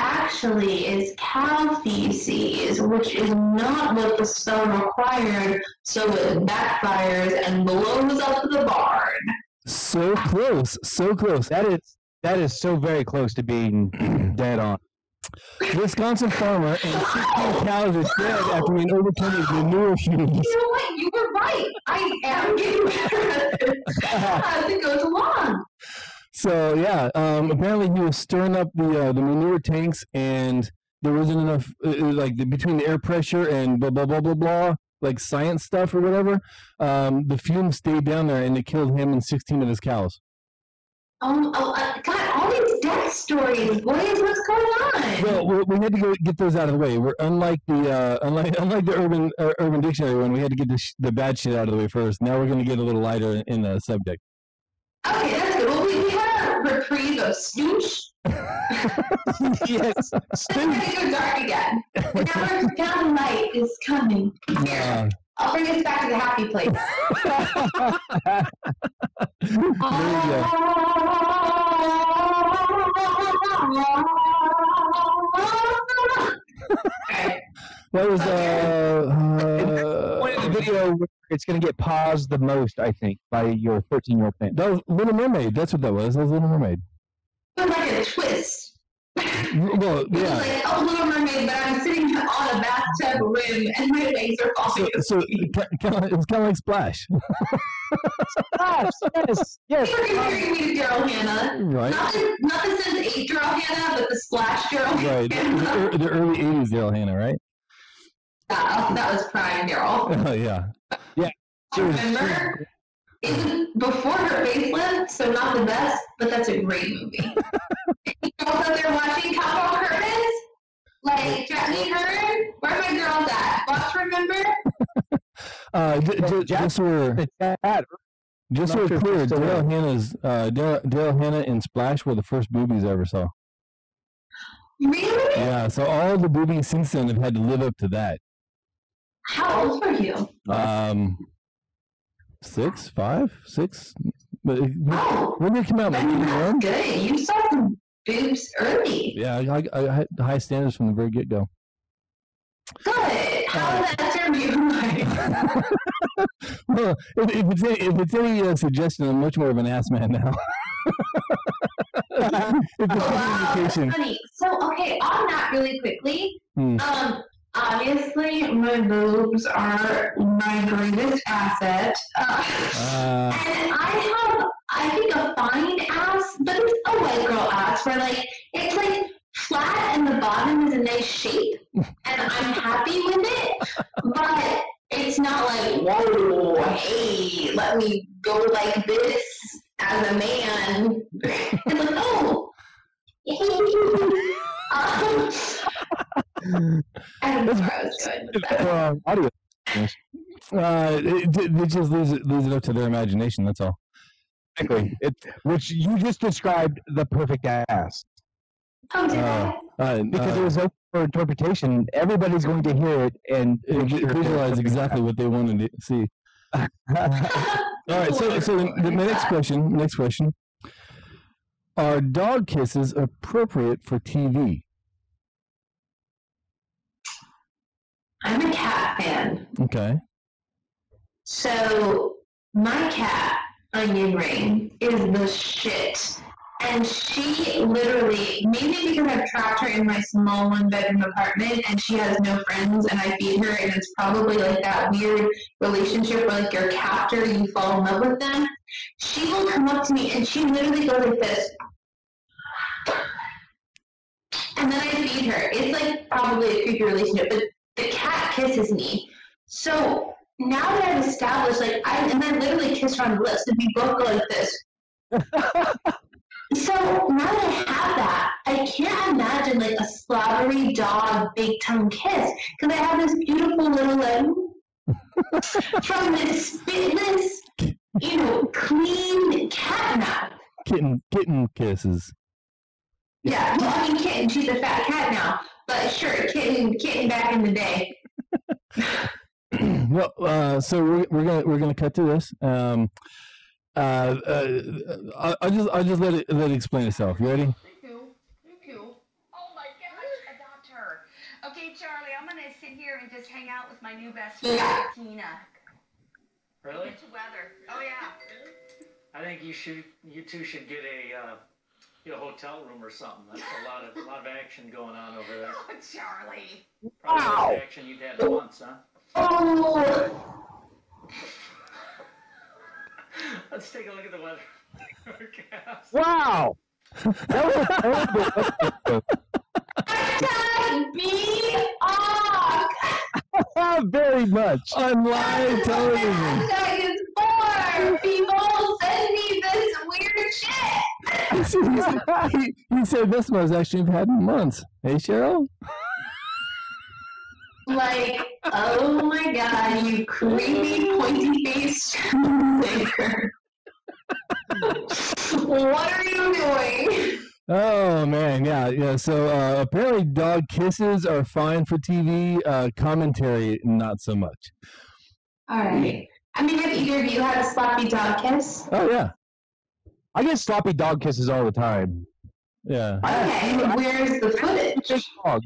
actually is cow feces, which is not what the spell required, so it backfires and blows up the barn. So close, so close. That is that is so very close to being dead on. Wisconsin farmer and 16 cows are dead after being overturned with manure fumes. You know what? You were right. I am getting better at this as it goes along. So yeah, um, apparently he was stirring up the uh, the manure tanks, and there wasn't enough uh, uh, like the, between the air pressure and blah blah blah blah blah, like science stuff or whatever. Um, the fumes stayed down there, and it killed him and 16 of his cows. Um, oh, uh, God, all these death stories, boys, what's going on? Well, we, we had to go get those out of the way. We're unlike the uh, unlike unlike the urban uh, urban dictionary one. We had to get the, sh- the bad shit out of the way first. Now we're going to get a little lighter in, in the subject. okay, that's good. reprieve of stoosh. yes. Then we're gonna go dark again. And now, we're, now the light is coming. Here, Uh, I'll bring us back to the happy place. there you go. Okay. That was uh, Point in uh, the video where it's going to get paused the most, I think, by your 13 year old fan. that was Little Mermaid. That's what that was. That was Little Mermaid. It was like a twist. Well, yeah. like, oh, Little Mermaid, but I'm sitting on a bathtub rim and my legs are So, falling so asleep. it kinda- it was kind of like Splash, Yes, yes, yes. You're comparing me to Daryl Hannah. right? Not the, not the Sense8 Daryl Hannah, but the Splash Daryl Right. The, Hannah. the, the early '80s Daryl Hannah, right? That, that was prime Daryl. Oh yeah. She was- Remember? It was before her facelift, so not the best, but that's a great movie. Any girls out there watching Cowboy Curtis? Like, Jackie Hearn? Where are my girls at? Watch, remember? Uh, j- j- Jack- just so we're It's that. just so we're sure if clear, it's still. Daryl Hannah's uh, Daryl Daryl Hannah and Splash were the first boobies I ever saw. Really? Yeah. So all the boobies since then have had to live up to that. How old were you? Um, six, five, six. But Oh, when did it come out? That's 81? good. You saw some boobs early. Yeah, I, I, I had high standards from the very get go. Good. How did that serve you well, if, if it's any, if it's any uh, suggestion, I'm much more of an ass man now. it's Oh, wow, indication. funny. So, okay, on that really quickly, Hmm. um, obviously my boobs are my greatest asset. Uh, Uh, and I have, I think a fine ass, but it's a white girl ass where like it's like flat and the bottom is a nice shape, and I'm happy with it. But it's not like whoa, hey, let me go like this as a man. and like oh, um, I don't know where I was going with that. Uh, audio. Uh, it, it it just leaves it, leaves it up to their imagination. That's all. Exactly. It, which you just described the perfect ass. Oh, did Uh, uh, Because uh, it was open for interpretation. Everybody's going to hear it and it vi- visualize exactly what they wanted to see. All right, so so the, the next question, next question: Are dog kisses appropriate for TV? I'm a cat fan. Okay. So my cat, Onion Ring, is the shit. And she literally, maybe because I've trapped her in my small one bedroom apartment and she has no friends and I feed her and it's probably like that weird relationship where like your captor, you fall in love with them. She will come up to me and she literally goes like this. And then I feed her. It's like probably a creepy relationship, but the cat kisses me. So now that I've established, like, I and I literally kiss her on the lips, and we both go like this. so now that I have that, I can't imagine like a slobbery dog big tongue kiss because I have this beautiful little like from this spitless, you know, clean cat mouth. Kitten kitten kisses. Yeah, well, I mean, kitten. She's a fat cat now, but sure, kitten, kitten back in the day. well, uh, so we're, we're gonna we're gonna cut to this. Um, uh, uh, I, I'll just I'll just let it let it explain itself. You ready? Thank you. Thank you. Oh my gosh, adopt her. Okay, Charlie, I'm gonna sit here and just hang out with my new best friend, Yeah. Tina. Really? Get to weather. Oh yeah. I think you should, you two should get a, uh, get a hotel room or something. That's a lot of, a lot of action going on over there. Oh, Charlie. Probably the action you've had in months, huh? Oh, Let's take a look at the weather forecast. Wow. That was terrible. be off. Very much. On live television. Hashtag is for people shit. he, he said this was actually had in months. Hey Cheryl. Like, oh my god, you creepy pointy faced thinker. what are you doing? Oh man, yeah, yeah. So uh, apparently, dog kisses are fine for TV. Uh, commentary, not so much. Alright. I mean, have either of you had a sloppy dog kiss? Oh yeah, I get sloppy dog kisses all the time. yeah. Okay, where's the footage? Dog.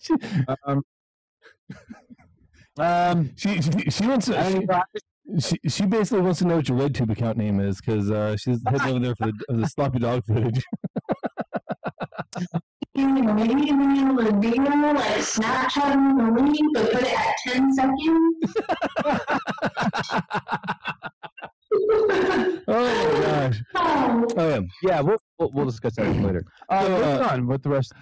she, Um, um, she, she she wants to, know, she, she she basically wants to know what your red tube account name is because uh, she's heading over there for the, for the sloppy dog footage. Maybe in the middle of video, like Snapchat the link, but put it at 10 seconds. My gosh. Oh yeah. yeah, we'll, we'll we'll discuss that later. Uh, So, uh, on with the rest.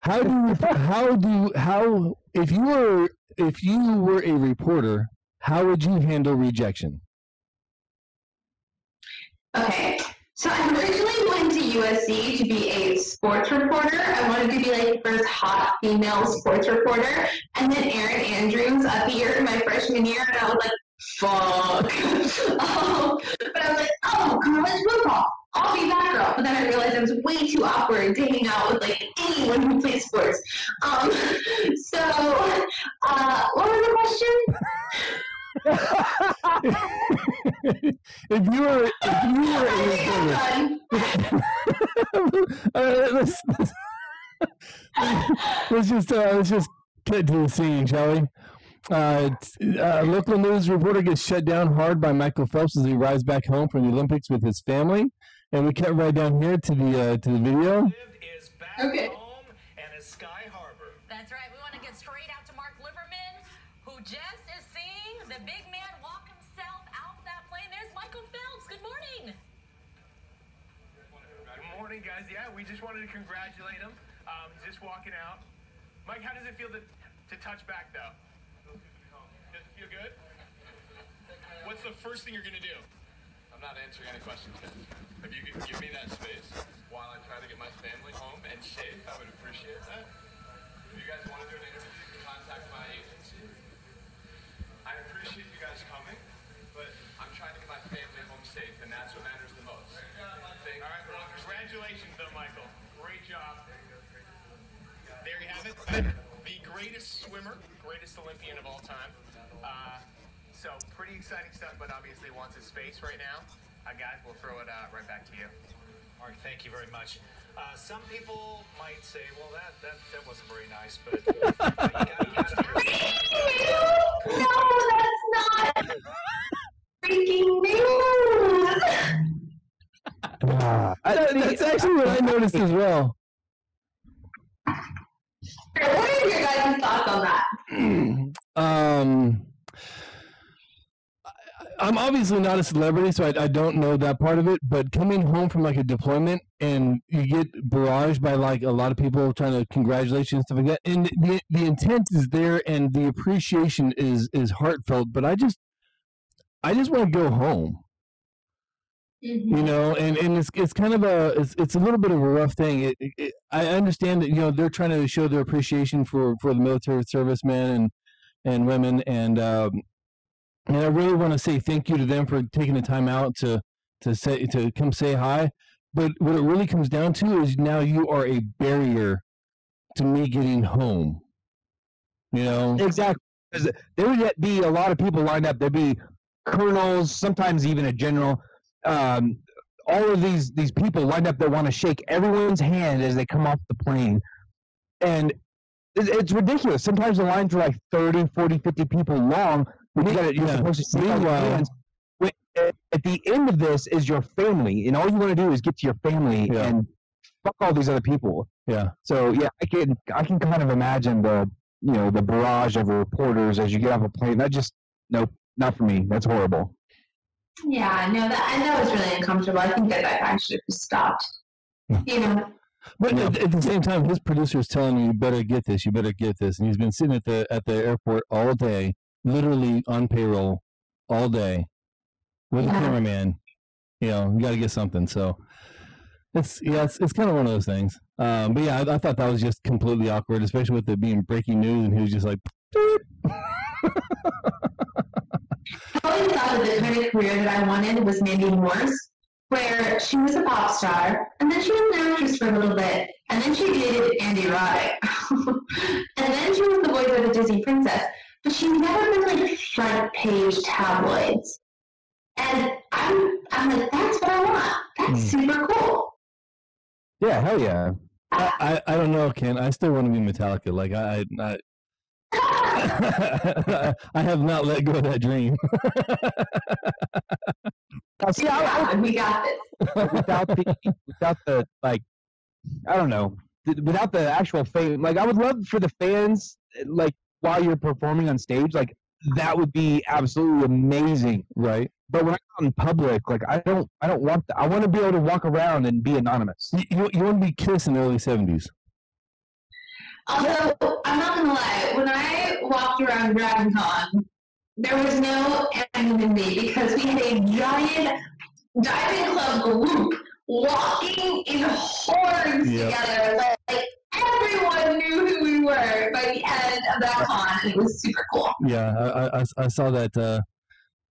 How do you, how do how if you were if you were a reporter, how would you handle rejection? Okay. So I originally went to USC to be a sports reporter. I wanted to be like the first hot female sports reporter. And then Erin Andrews appeared my freshman year, and I was like, fuck. um, but I was like, oh, college football. I'll be that girl. But then I realized I was way too awkward to hang out with like anyone who plays sports. Um, so, uh, what was the question? if you were if you were a reporter, Done. uh, let's, let's, let's just uh, let's just get to the scene, shall we? Uh, uh, local news reporter gets shut down hard by Michael Phelps as he rides back home from the Olympics with his family, and we cut right down here to the uh, to the video. Okay. home and is Sky Harbor. That's right. We want to get straight out to Mark Liverman, who just is seeing the big man walk himself out that plane. There's Michael morning, guys. Yeah, we just wanted to congratulate him. Um, just walking out. Mike, how does it feel to, to touch back, though? Does it feel good? What's the first thing you're to do? I'm not answering any questions, guys. If you could give me that so, pretty exciting stuff, but obviously wants his space right now. Uh, guys, we'll throw it uh, right back to you. Mark, thank you very much. Uh, some people might say, well, that, that, that wasn't very nice, but you gotta use your- No, that's not breaking news. Ah, I, That's actually what I noticed as well. What are your guys' thoughts on that? um, I- I'm obviously not a celebrity, so I, I don't know that part of it. But coming home from like a deployment and you get barraged by like a lot of people trying to congratulate you and stuff like that, and the the intent is there and the appreciation is is heartfelt. But I just I just want to go home. you know and and it's it's kind of a it's, it's a little bit of a rough thing it, it- i understand that you know they're trying to show their appreciation for for the military servicemen and and women and um and i really want to say thank you to them for taking the time out to to say to come say hi but what it really comes down to is now you are a barrier to me getting home you know exactly. There would be a lot of people lined up. There'd be colonels, sometimes even a general. Um, all of these these people lined up that want to shake everyone's hand as they come off the plane, and it's ridiculous. Sometimes the lines are like 30, 40, 50 people long. When you gotta, you're Yeah. supposed to shake all your Meanwhile- hands. Wait, At uh, at the end of this is your family, and all you want to do is get to your family Yeah. and fuck all these other people. yeah So yeah, I can I can kind of imagine the you know the barrage of reporters as you get off a plane. That just nope, not for me. That's horrible. Yeah, no, that and that was really uncomfortable. I think that that guy should have just stopped. You know, But at, at the same time, his producer is telling him, "You better get this. You better get this." And he's been sitting at the at the airport all day, literally on payroll, all day, with a Yeah. cameraman. You know, you got to get something. So it's yeah, it's, it's kind of one of those things. Um, but yeah, I, I thought that was just completely awkward, especially with it being breaking news, and he was just like, I always thought that the kind of career that I wanted was Mandy Moore's, where she was a pop star, and then she was an actress for a little bit, and then she dated Andy Roddick, and then she was the voice of a Disney princess, but she's never been like front page tabloids. And I'm, I'm like, that's what I want. That's hmm. super cool. Yeah, hell yeah. I, ah. I, I don't know, Ken. I still want to be Metallica. Like I, I, I, I have not let go of that dream. Now, see, I, I, Yeah, we got this. without the without the like, I don't know, without the actual fame. Like, I would love for the fans, like while you're performing on stage, like that would be absolutely amazing. right. But when I'm in public, like I don't, I don't want that. I want to be able to walk around and be anonymous. You, you, you want to be Kiss in the early seventies. Although, I'm not gonna lie, when I walked around Dragon Con, there was no anonymity because we had a giant Diamond Club group walking in hordes Yep. together. Like, like, everyone knew who we were by the end of that con, and it was super cool. Yeah, I, I- I, I saw that uh,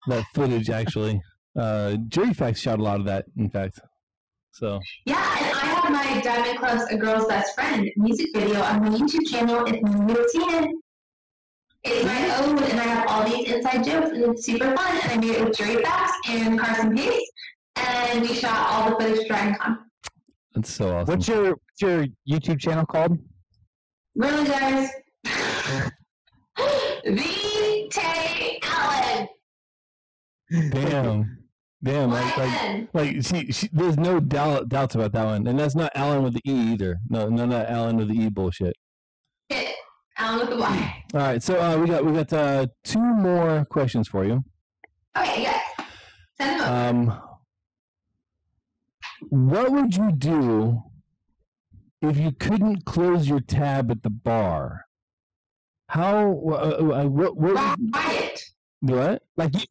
that footage actually. Uh, Jerry Facts shot a lot of that, in fact. So Yeah, and I have my Diamond Club's A Girl's Best Friend music video on my YouTube channel if you haven't seen it. It's my own, and I have all these inside jokes, and it's super fun. And I made it with Jerry Facts and Carson Pace, and we shot all the footage for DragonCon. that's so awesome. What's your what's your YouTube channel called? Really, guys? the Tay Allyn. Damn, damn, like like like she, she there's no doubt doubts about that one, and that's not Alan with the E either. No, no, not Alan with the E bullshit. Shit. Allyn with the Y. All right, so uh, we got we got uh, two more questions for you. Okay, yes. Send them. Um, What would you do if you couldn't close your tab at the bar? How? Uh, uh, what? What? Riot. What? Like you,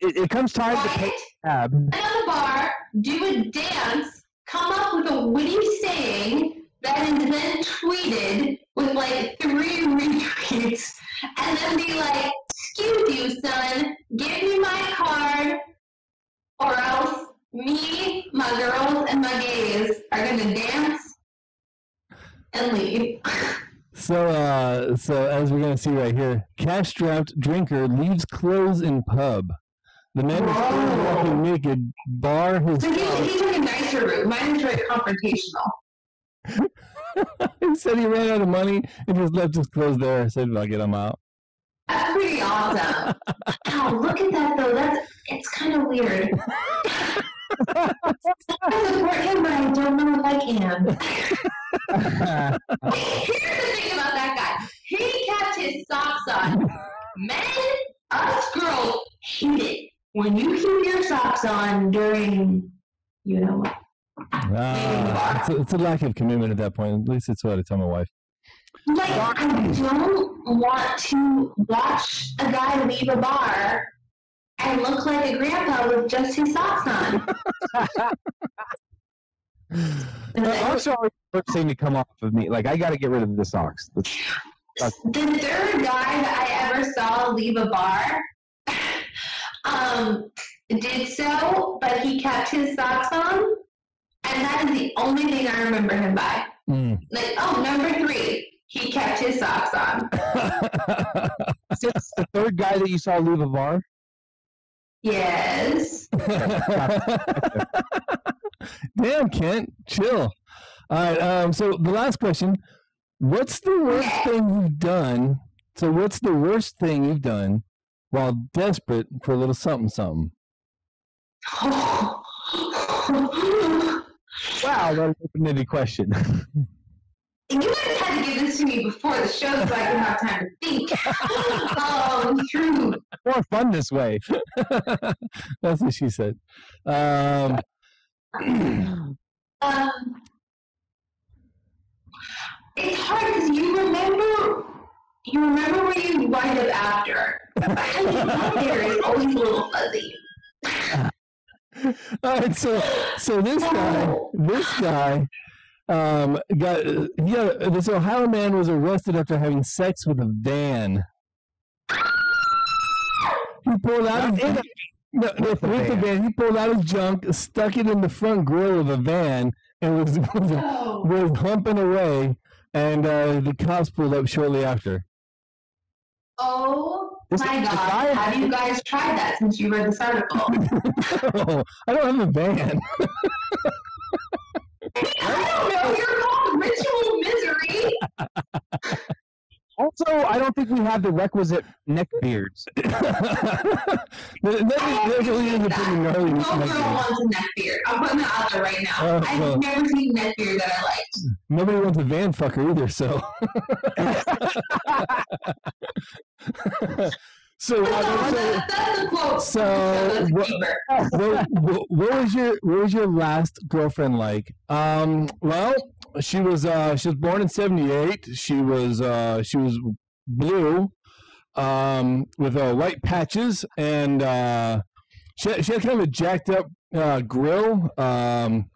it, it comes time to pay tab. At the bar, do a dance, come up with a witty saying that is then tweeted with like three retweets, and then be like, "Excuse you, son, give me my card, or else me, my girls, and my gays are gonna dance and leave." So, uh, so as we're gonna see right here, cash-strapped drinker leaves clothes in pub. The man is walking naked. Bar his. so he, he took a nicer route. Mine is very confrontational. he said he ran out of money and just left his clothes there. Said, "I'll get them out." That's pretty awesome. Ow, look at that though. That's it's kind of weird. I support him, but I don't know if I can. Here's the thing about that guy. He kept his socks on. Men, us girls, hate it when you keep your socks on during, you know what. Ah, it's, a, it's a lack of commitment at that point. At least it's what I tell my wife. Like, I don't want to watch a guy leave a bar and look like a grandpa with just his socks on. But also, the first thing to come off of me, like I got to get rid of the socks. The- The third guy that I ever saw leave a bar um, did so, but he kept his socks on, and that is the only thing I remember him by. Mm. Like, oh, number three, he kept his socks on. This the third guy that you saw leave a bar? Yes. Damn, Kent, chill. All right. Um. So the last question: What's the worst thing you've done? So what's the worst thing you've done while desperate for a little something something? Wow, that's was an open-ended question. And you guys had to give this to me before the show so I could have time to think. um, true. More fun this way. That's what she said. Um. Um, it's hard because you remember, you remember where you wind up after. But how you got there is always a little fuzzy. All right, so so this guy, this guy, um, got yeah. This Ohio man was arrested after having sex with a van. He pulled out his, no, with, the the van. He pulled out his junk, stuck it in the front grill of a van, and was was, was humping away. And uh, the cops pulled up shortly after. Oh This- my god, have you guys tried that since you read this article? no, I don't have a van. I don't know, you're called ritual misery. Also, I don't think we have the requisite neck beards. really is a pretty gnarly neck beard. wants a neck beard. I'm putting that out there right now. Oh, I've well. never seen a neck beard that I liked. Nobody wants a van fucker either, so. so, No, so, that's, the quote. so what- what, what, was your what was your last girlfriend like? Um, well, she was uh, she was born in '78. She was uh, she was blue, um, with uh, white patches, and uh, she had, she had kind of a jacked up uh, grill. Um,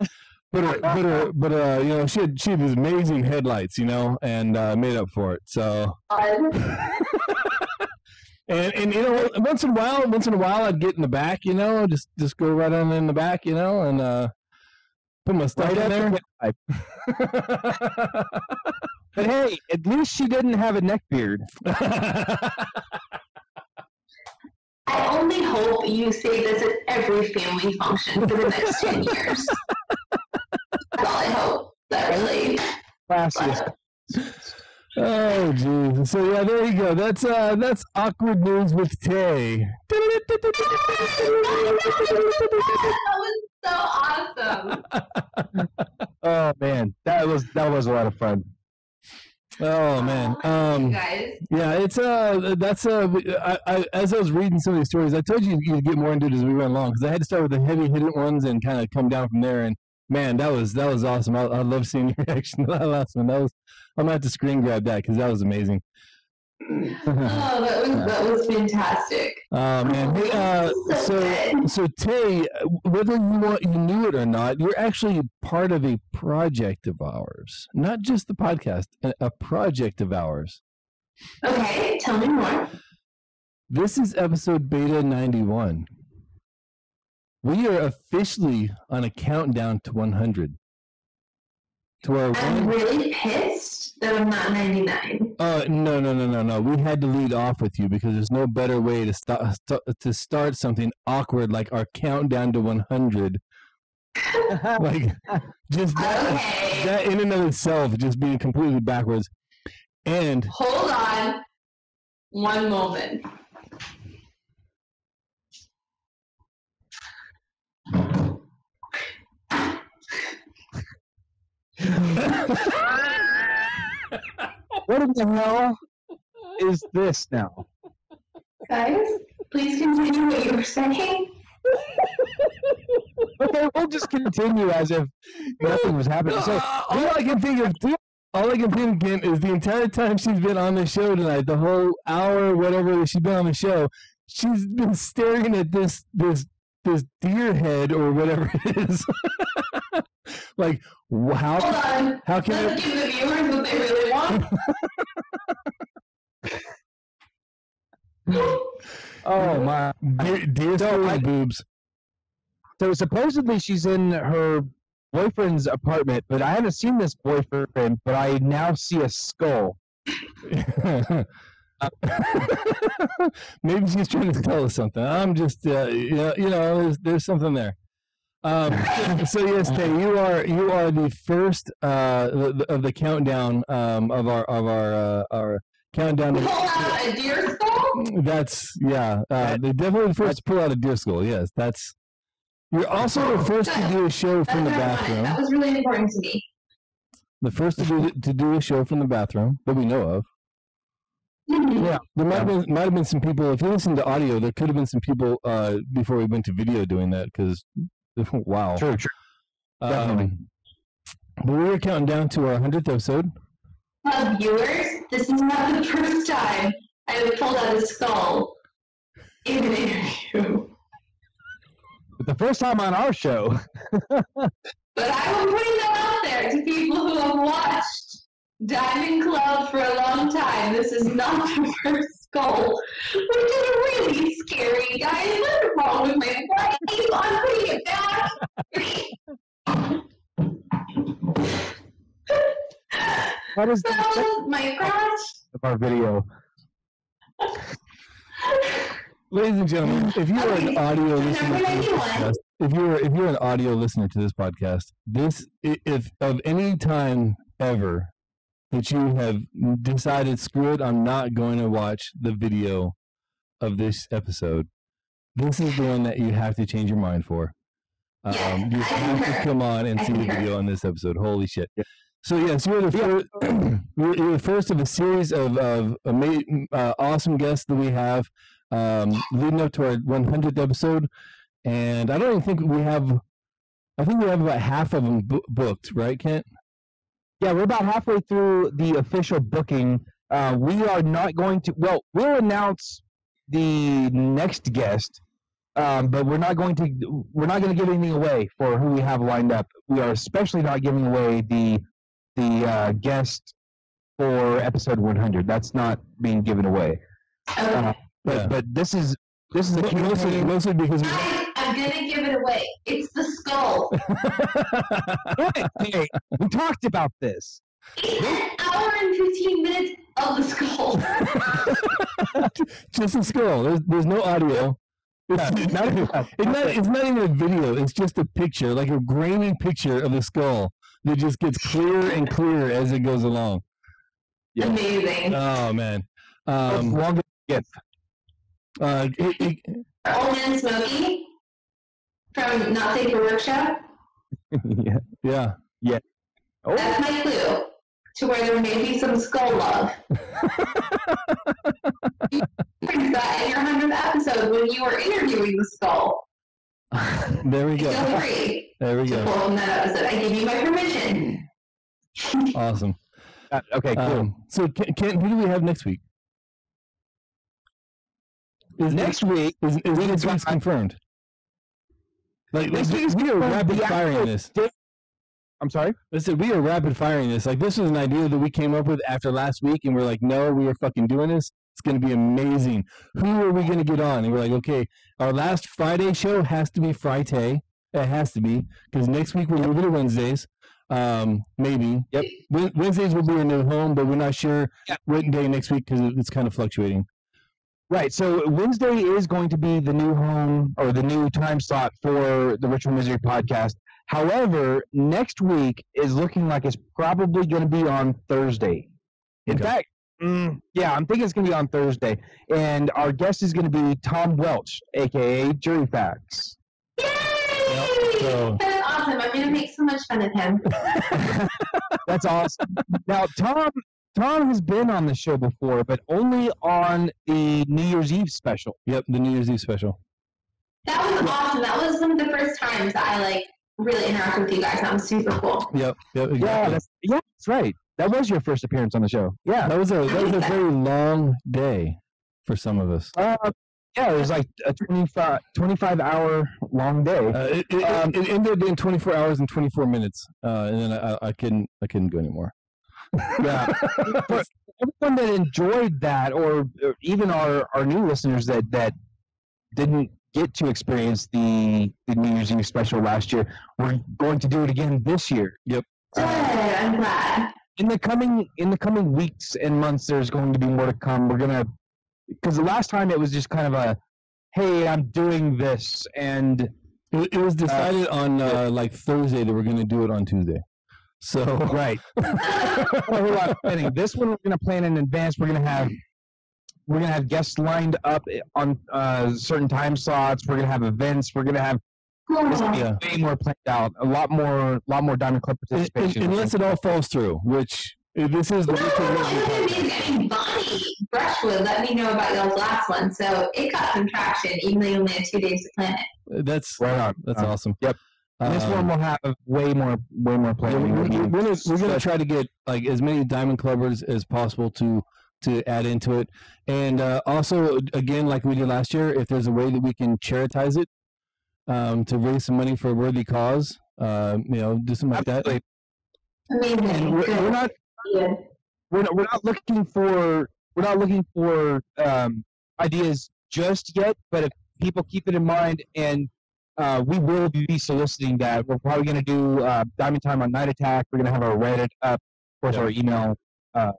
but her, but her, but uh, you know, she had she had these amazing headlights, you know, and uh, made up for it. So. And and you know, once in a while, once in a while, I'd get in the back, you know, just just go right on in the back, you know, and uh, put my stuff Right in there. the windpipe. But hey, at least she didn't have a neck beard. I only hope you say this at every family function for the next 10 years. That's all I hope. That really. Classiest. Oh, geez. So yeah, there you go. That's uh, that's awkward news with Tay. that was so awesome. Oh man, that was that was a lot of fun. Oh man. Um, yeah, it's uh, that's uh, I, I, as I was reading some of these stories, I told you you'd get more into it as we went along because I had to start with the heavy hitting ones and kind of come down from there. And man, that was that was awesome. I, I love seeing your reaction to that last one. That was I'm gonna have to screen grab that because that was amazing. Oh, that was that was fantastic. Oh man, hey, uh, So so Tay, whether you want you knew it or not, you're actually part of a project of ours, not just the podcast, a, a project of ours. Okay, tell me more. This is episode beta 91. We are officially on a countdown to 100. To our I'm one. really pissed that I'm not 99. Uh, no, no, no, no, no. We had to lead off with you because there's no better way to start to start something awkward like our countdown to 100. like just that, Okay. that in and of itself just being completely backwards. And Hold on. One moment. What in the hell is this now? Guys, please continue what you were saying. Okay, we'll just continue as if nothing was happening. So, uh, all I can think of, all I can think of is the entire time she's been on the show tonight, the whole hour, whatever that she's been on the show, she's been staring at this this this deer head or whatever it is. like, how Hold on. how can Let's it? give the viewers what they really want. oh my. Deer, deer So story I- boobs. So supposedly she's in her boyfriend's apartment, but I haven't seen this boyfriend. But I now see a skull. Maybe she's trying to tell us something. I'm just, uh, you know, you know, there's, there's something there. Um, so yes, Tay, you are you are the first uh, the- the- of the countdown um, of our of our uh, our countdown. Pull To, out a deer skull? that's yeah. Uh, they're definitely the first to pull out a deer skull. Yes, that's. You're also the first to do a show from the what I wanted. bathroom. That was really important to me. The first to do to do a show from the bathroom that we know of. Mhm. Yeah. There might have been might have been some people. If you listen to audio, there could have been some people uh, before we went to video doing that because wow. True, true. Definitely. Um, but we were counting down to our hundredth episode. Uh, viewers, this is not the first time I have pulled out a skull in an interview. But the first time on our show, But I am putting that out there to people who have watched Diamond Club for a long time. This is not the first skull, which is really scary, guys. What's wrong with my wife? I'm putting it back. what is the That was my crotch. of our video? Ladies and gentlemen, if you are an audio listener to this podcast, if you're if you're an audio listener to this podcast, this if of any time ever that you have decided, screw it, I'm not going to watch the video of this episode. This is the one that you have to change your mind for. Um, Yes, you have to come on and I see the concur. video on this episode. Holy shit! So yes, you're the first. you're, you're the first of a series of of ama- uh, awesome guests that we have um, leading up to our 100th episode, and I don't even think we have. I think we have about half of them bo- booked, right, Kent? Yeah, we're about halfway through the official booking. Uh, we are not going to. Well, we'll announce the next guest, um, but we're not going to. We're not going to give anything away for who we have lined up. We are especially not giving away the the uh, guest for episode 100. That's not being given away. Okay. But Yeah. but this is this is a Mostly, mostly because we. I'm gonna give it away. It's the skull. hey, we talked about this. It's an hour and 15 minutes of the skull. just a skull. There's, there's no audio. It's, not- it's, not, it's not even a video. It's just a picture, like a grainy picture of the skull that just gets clearer and clearer as it goes along. Yeah. Amazing. Oh man. Um, longest gift. uh, it, it, Old Man Smokey from Not Safe for Workshop. yeah. yeah. Oh, That's my clue. to where there may be some skull love. you referenced that in your hundredth episode when you were interviewing the skull. There we go. Feel go. free There we to go. pull from that episode. I give you my permission. Awesome. Uh, okay, cool. Um, so, Ken, Ken, who do we have next week? Is Next week, is, is we next got- week's confirmed? Like, week's we are rapid firing this. I'm sorry. Listen, we are rapid firing this. Like, this was an idea that we came up with after last week, and we're like, no, we are fucking doing this. It's going to be amazing. Who are we going to get on? And we're like, okay, our last Friday show has to be Friday. It has to be because next week we're moving to Wednesdays. Um, maybe. Yep. Wednesdays will be our new home, but we're not sure what day next week because it's kind of fluctuating. Right. So Wednesday is going to be the new home or the new time slot for the Ritual Misery podcast. However, next week is looking like it's probably going to be on Thursday. In Okay. fact, mm, yeah, I'm thinking it's going to be on Thursday. And our guest is going to be Tom Welch, aka Jury Facts. Yay! so- That's awesome. I'm gonna make so much fun of him. That's awesome. now, Tom Tom has been on the show before, but only on the New Year's Eve special. Yep, the New Year's Eve special. That was awesome. That was one of the first times that I like really interacted with you guys. That was super cool. Yep, yep, Yeah, that's, yeah, that's right. That was your first appearance on the show. Yeah. that was a that was a very long day for some of us. Uh, yeah, it was like a 25, 25 hour long day. Uh, it, it, Um, it ended up being 24 hours and 24 minutes, uh, and then I, I- I couldn't I couldn't go anymore. Yeah. but everyone that enjoyed that, or, or even our, our new listeners that, that didn't get to experience the, the New Year's Eve special last year, we're going to do it again this year. Good. I'm glad. in the coming in the coming weeks and months there's going to be more to come we're gonna because the last time it was just kind of a hey i'm doing this and It, it was decided on uh, like Thursday that we're going to do it on Tuesday. So right a whole lot of this one we're gonna plan in advance we're gonna have we're gonna have guests lined up on uh, certain time slots we're gonna have events we're gonna have Cool. this will be Yeah. way more planned out a lot more a lot more diamond club un- un- participation unless it all falls through, which uh, this is the No, Wicked Review it podcast. was amazing. I mean, Bonnie Brushwood let me know about y'all's last one, so it got some traction, even though you only had two days to plan it. That's right on that's Uh, awesome. yep. This Um, one will have way more way more Yeah, planning we're, we're, we're gonna, we're gonna try to get like as many diamond clubbers as possible to to add into it, and uh, also again, like we did last year, if there's a way that we can charitize it um, to raise some money for a worthy cause, uh, you know, do something like that. Absolutely. Amazing. And we're, we're not Good. we're not, we're not looking for we're not looking for um, ideas just yet. But if people keep it in mind, and uh, we will be soliciting that. We're probably going to do uh, Diamond Time on Night Attack. We're going to have our Reddit up, of course, Yeah. our email. Uh,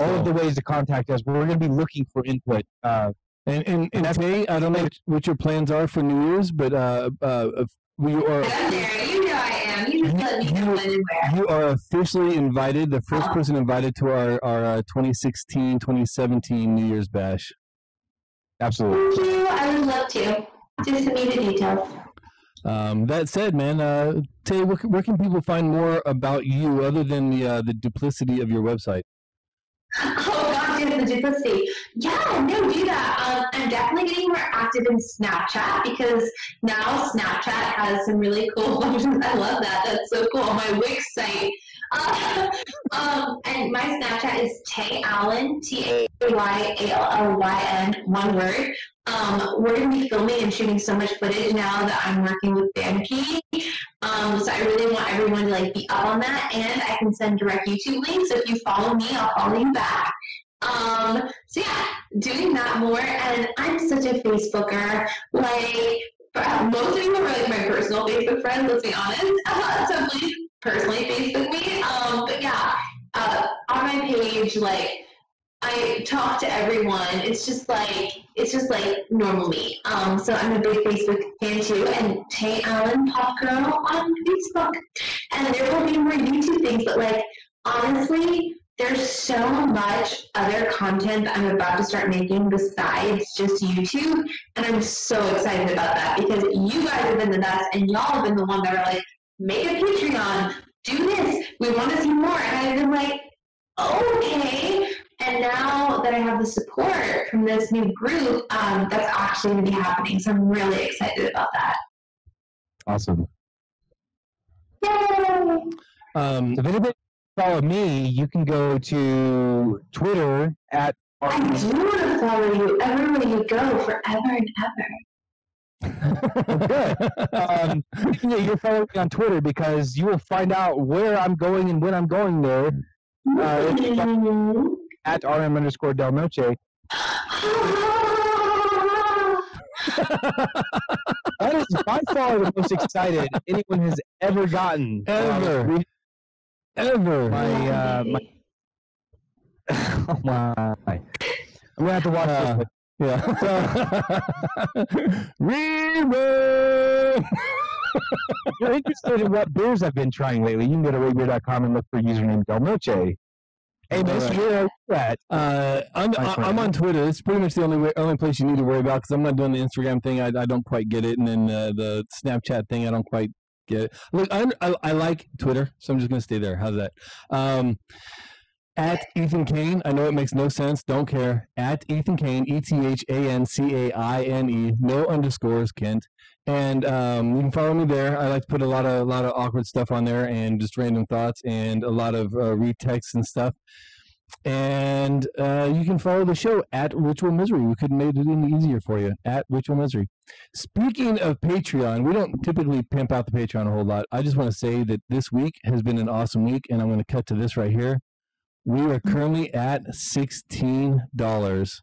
all of the ways to contact us. We're going to be looking for input. Uh, And and, and that's- Tay, I don't know what, what your plans are for New Year's, but uh, uh, we are You know I am. You just let me know when you are officially invited, the first person invited to our our uh, 2016 2017 New Year's bash. absolutely. Thank you. I would love to. Just the details. Um, that said, man, uh, Tay, where, can- where can people find more about you other than the uh, the duplicity of your website? Oh yes, the duplicity. Yeah, no, do that. Um, I'm definitely getting more active in Snapchat because now Snapchat has some really cool functions. I love that. That's so cool. My Wix site. Uh, um, and my Snapchat is Tay Allyn, T A Y A L L Y N, one word. Um, we're going to be filming and shooting so much footage now that I'm working with Banshee. Um, so I really want everyone to like be up on that, and I can send direct YouTube links. So if you follow me, I'll follow you back. Um, so yeah, doing that more, and I'm such a Facebooker. Like uh, most of you are like my personal Facebook friends. Let's be honest. Uh, so please personally Facebook me. Um, but yeah, uh, on my page, like I talk to everyone. It's just like it's just like normal me. Um, so I'm a big Facebook fan too, and Tay Allyn Pop Girl on Facebook. And there will be more YouTube things, but like honestly, there's so much other content that I'm about to start making besides just YouTube, and I'm so excited about that because you guys have been the best, and y'all have been the one that are like, make a Patreon, do this. We want to see more, and I've been like, okay. And now that I have the support from this new group, um, that's actually going to be happening. So I'm really excited about that. Awesome. Yay! Um, If anybody follow me, you can go to Twitter at I do want to follow you everywhere you go forever and ever. good. Um, yeah, you're following me on Twitter because you will find out where I'm going and when I'm going there Uh, if you. At rm underscore del noche. That is by far the most excited anyone has ever gotten. Ever. Um, ever. my uh, my. oh my! I'm gonna have to watch Uh, this. One. Yeah. Rerun. If you're interested in what beers I've been trying lately, you can go to ratebeer.com and look for username Del Noche. Hey, Miss, Alright. where are you at? Uh, I'm I- I'm on Twitter. It's pretty much the only way, only place you need to worry about because I'm not doing the Instagram thing. I, I don't quite get it, and then uh, the Snapchat thing I don't quite get it. Look, I, I I like Twitter, so I'm just gonna stay there. How's that? Um, at Ethan Caine. I know it makes no sense. Don't care. At Ethan Caine. E T H A N C A I N E. No underscores, Kent. And um, you can follow me there. I like to put a lot of a lot of awkward stuff on there and just random thoughts and a lot of uh, retexts and stuff. And uh, you can follow the show at Ritual Misery. We couldn't made it any easier for you at Ritual Misery. Speaking of Patreon, we don't typically pimp out the Patreon a whole lot. I just want to say that this week has been an awesome week, and I'm going to cut to this right here. We are currently at sixteen dollars,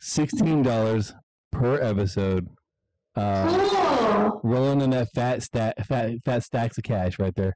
sixteen dollars per episode. Uh, Cool. rolling in that fat stat, fat fat stacks of cash right there.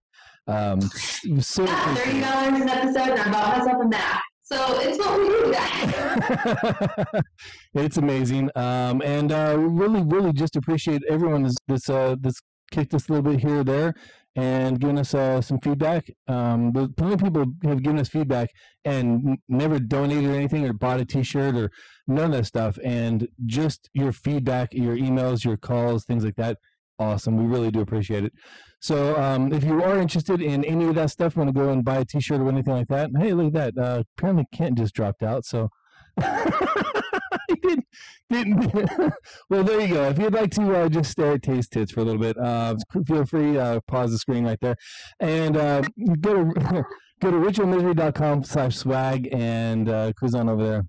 Um, so Yeah, thirty dollars an episode, and I bought myself a Mac. So it's what we do, guys. it's amazing, um, and uh, really, really just appreciate everyone that's, uh, that's kicked us a little bit here or there, and given us uh, some feedback. Um, plenty of people have given us feedback and never donated anything or bought a T-shirt or none of that stuff. And just your feedback, your emails, your calls, things like that. Awesome. We really do appreciate it. So um, if you are interested in any of that stuff, want to go and buy a T-shirt or anything like that, hey, look at that. Uh, apparently Kent just dropped out. So didn't. didn't well, there you go. If you'd like to uh, just stare at Tay's Tits for a little bit, uh, feel free. Uh, pause the screen right there, and uh, go to go to ritualmisery.com slash swag and uh, cruise on over there.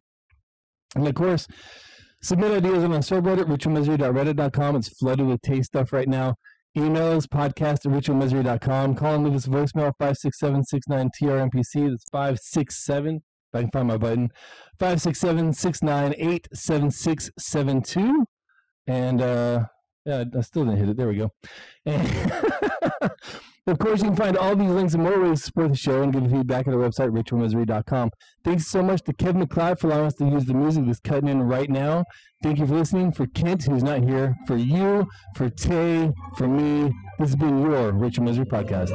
And of course, submit ideas on our subreddit, ritualmisery.reddit.com. It's flooded with Tay's stuff right now. Emails, podcast at ritualmisery.com. Call and leave us voicemail, 567-69-TRMPC. That's 567, if I can find my button, 567-698-7672. And, uh, yeah, I still didn't hit it. There we go. Of course, you can find all these links and more ways to support the show and give feedback at our website, ritualmisery.com. Thanks so much to Kevin MacLeod for allowing us to use the music that's cutting in right now. Thank you for listening. For Kent, who's not here, for you, for Tay, for me, this has been your Ritual Misery podcast.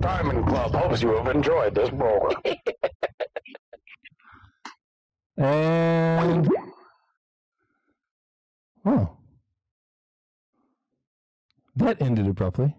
Diamond Club hopes you have enjoyed this program. And well, that ended abruptly.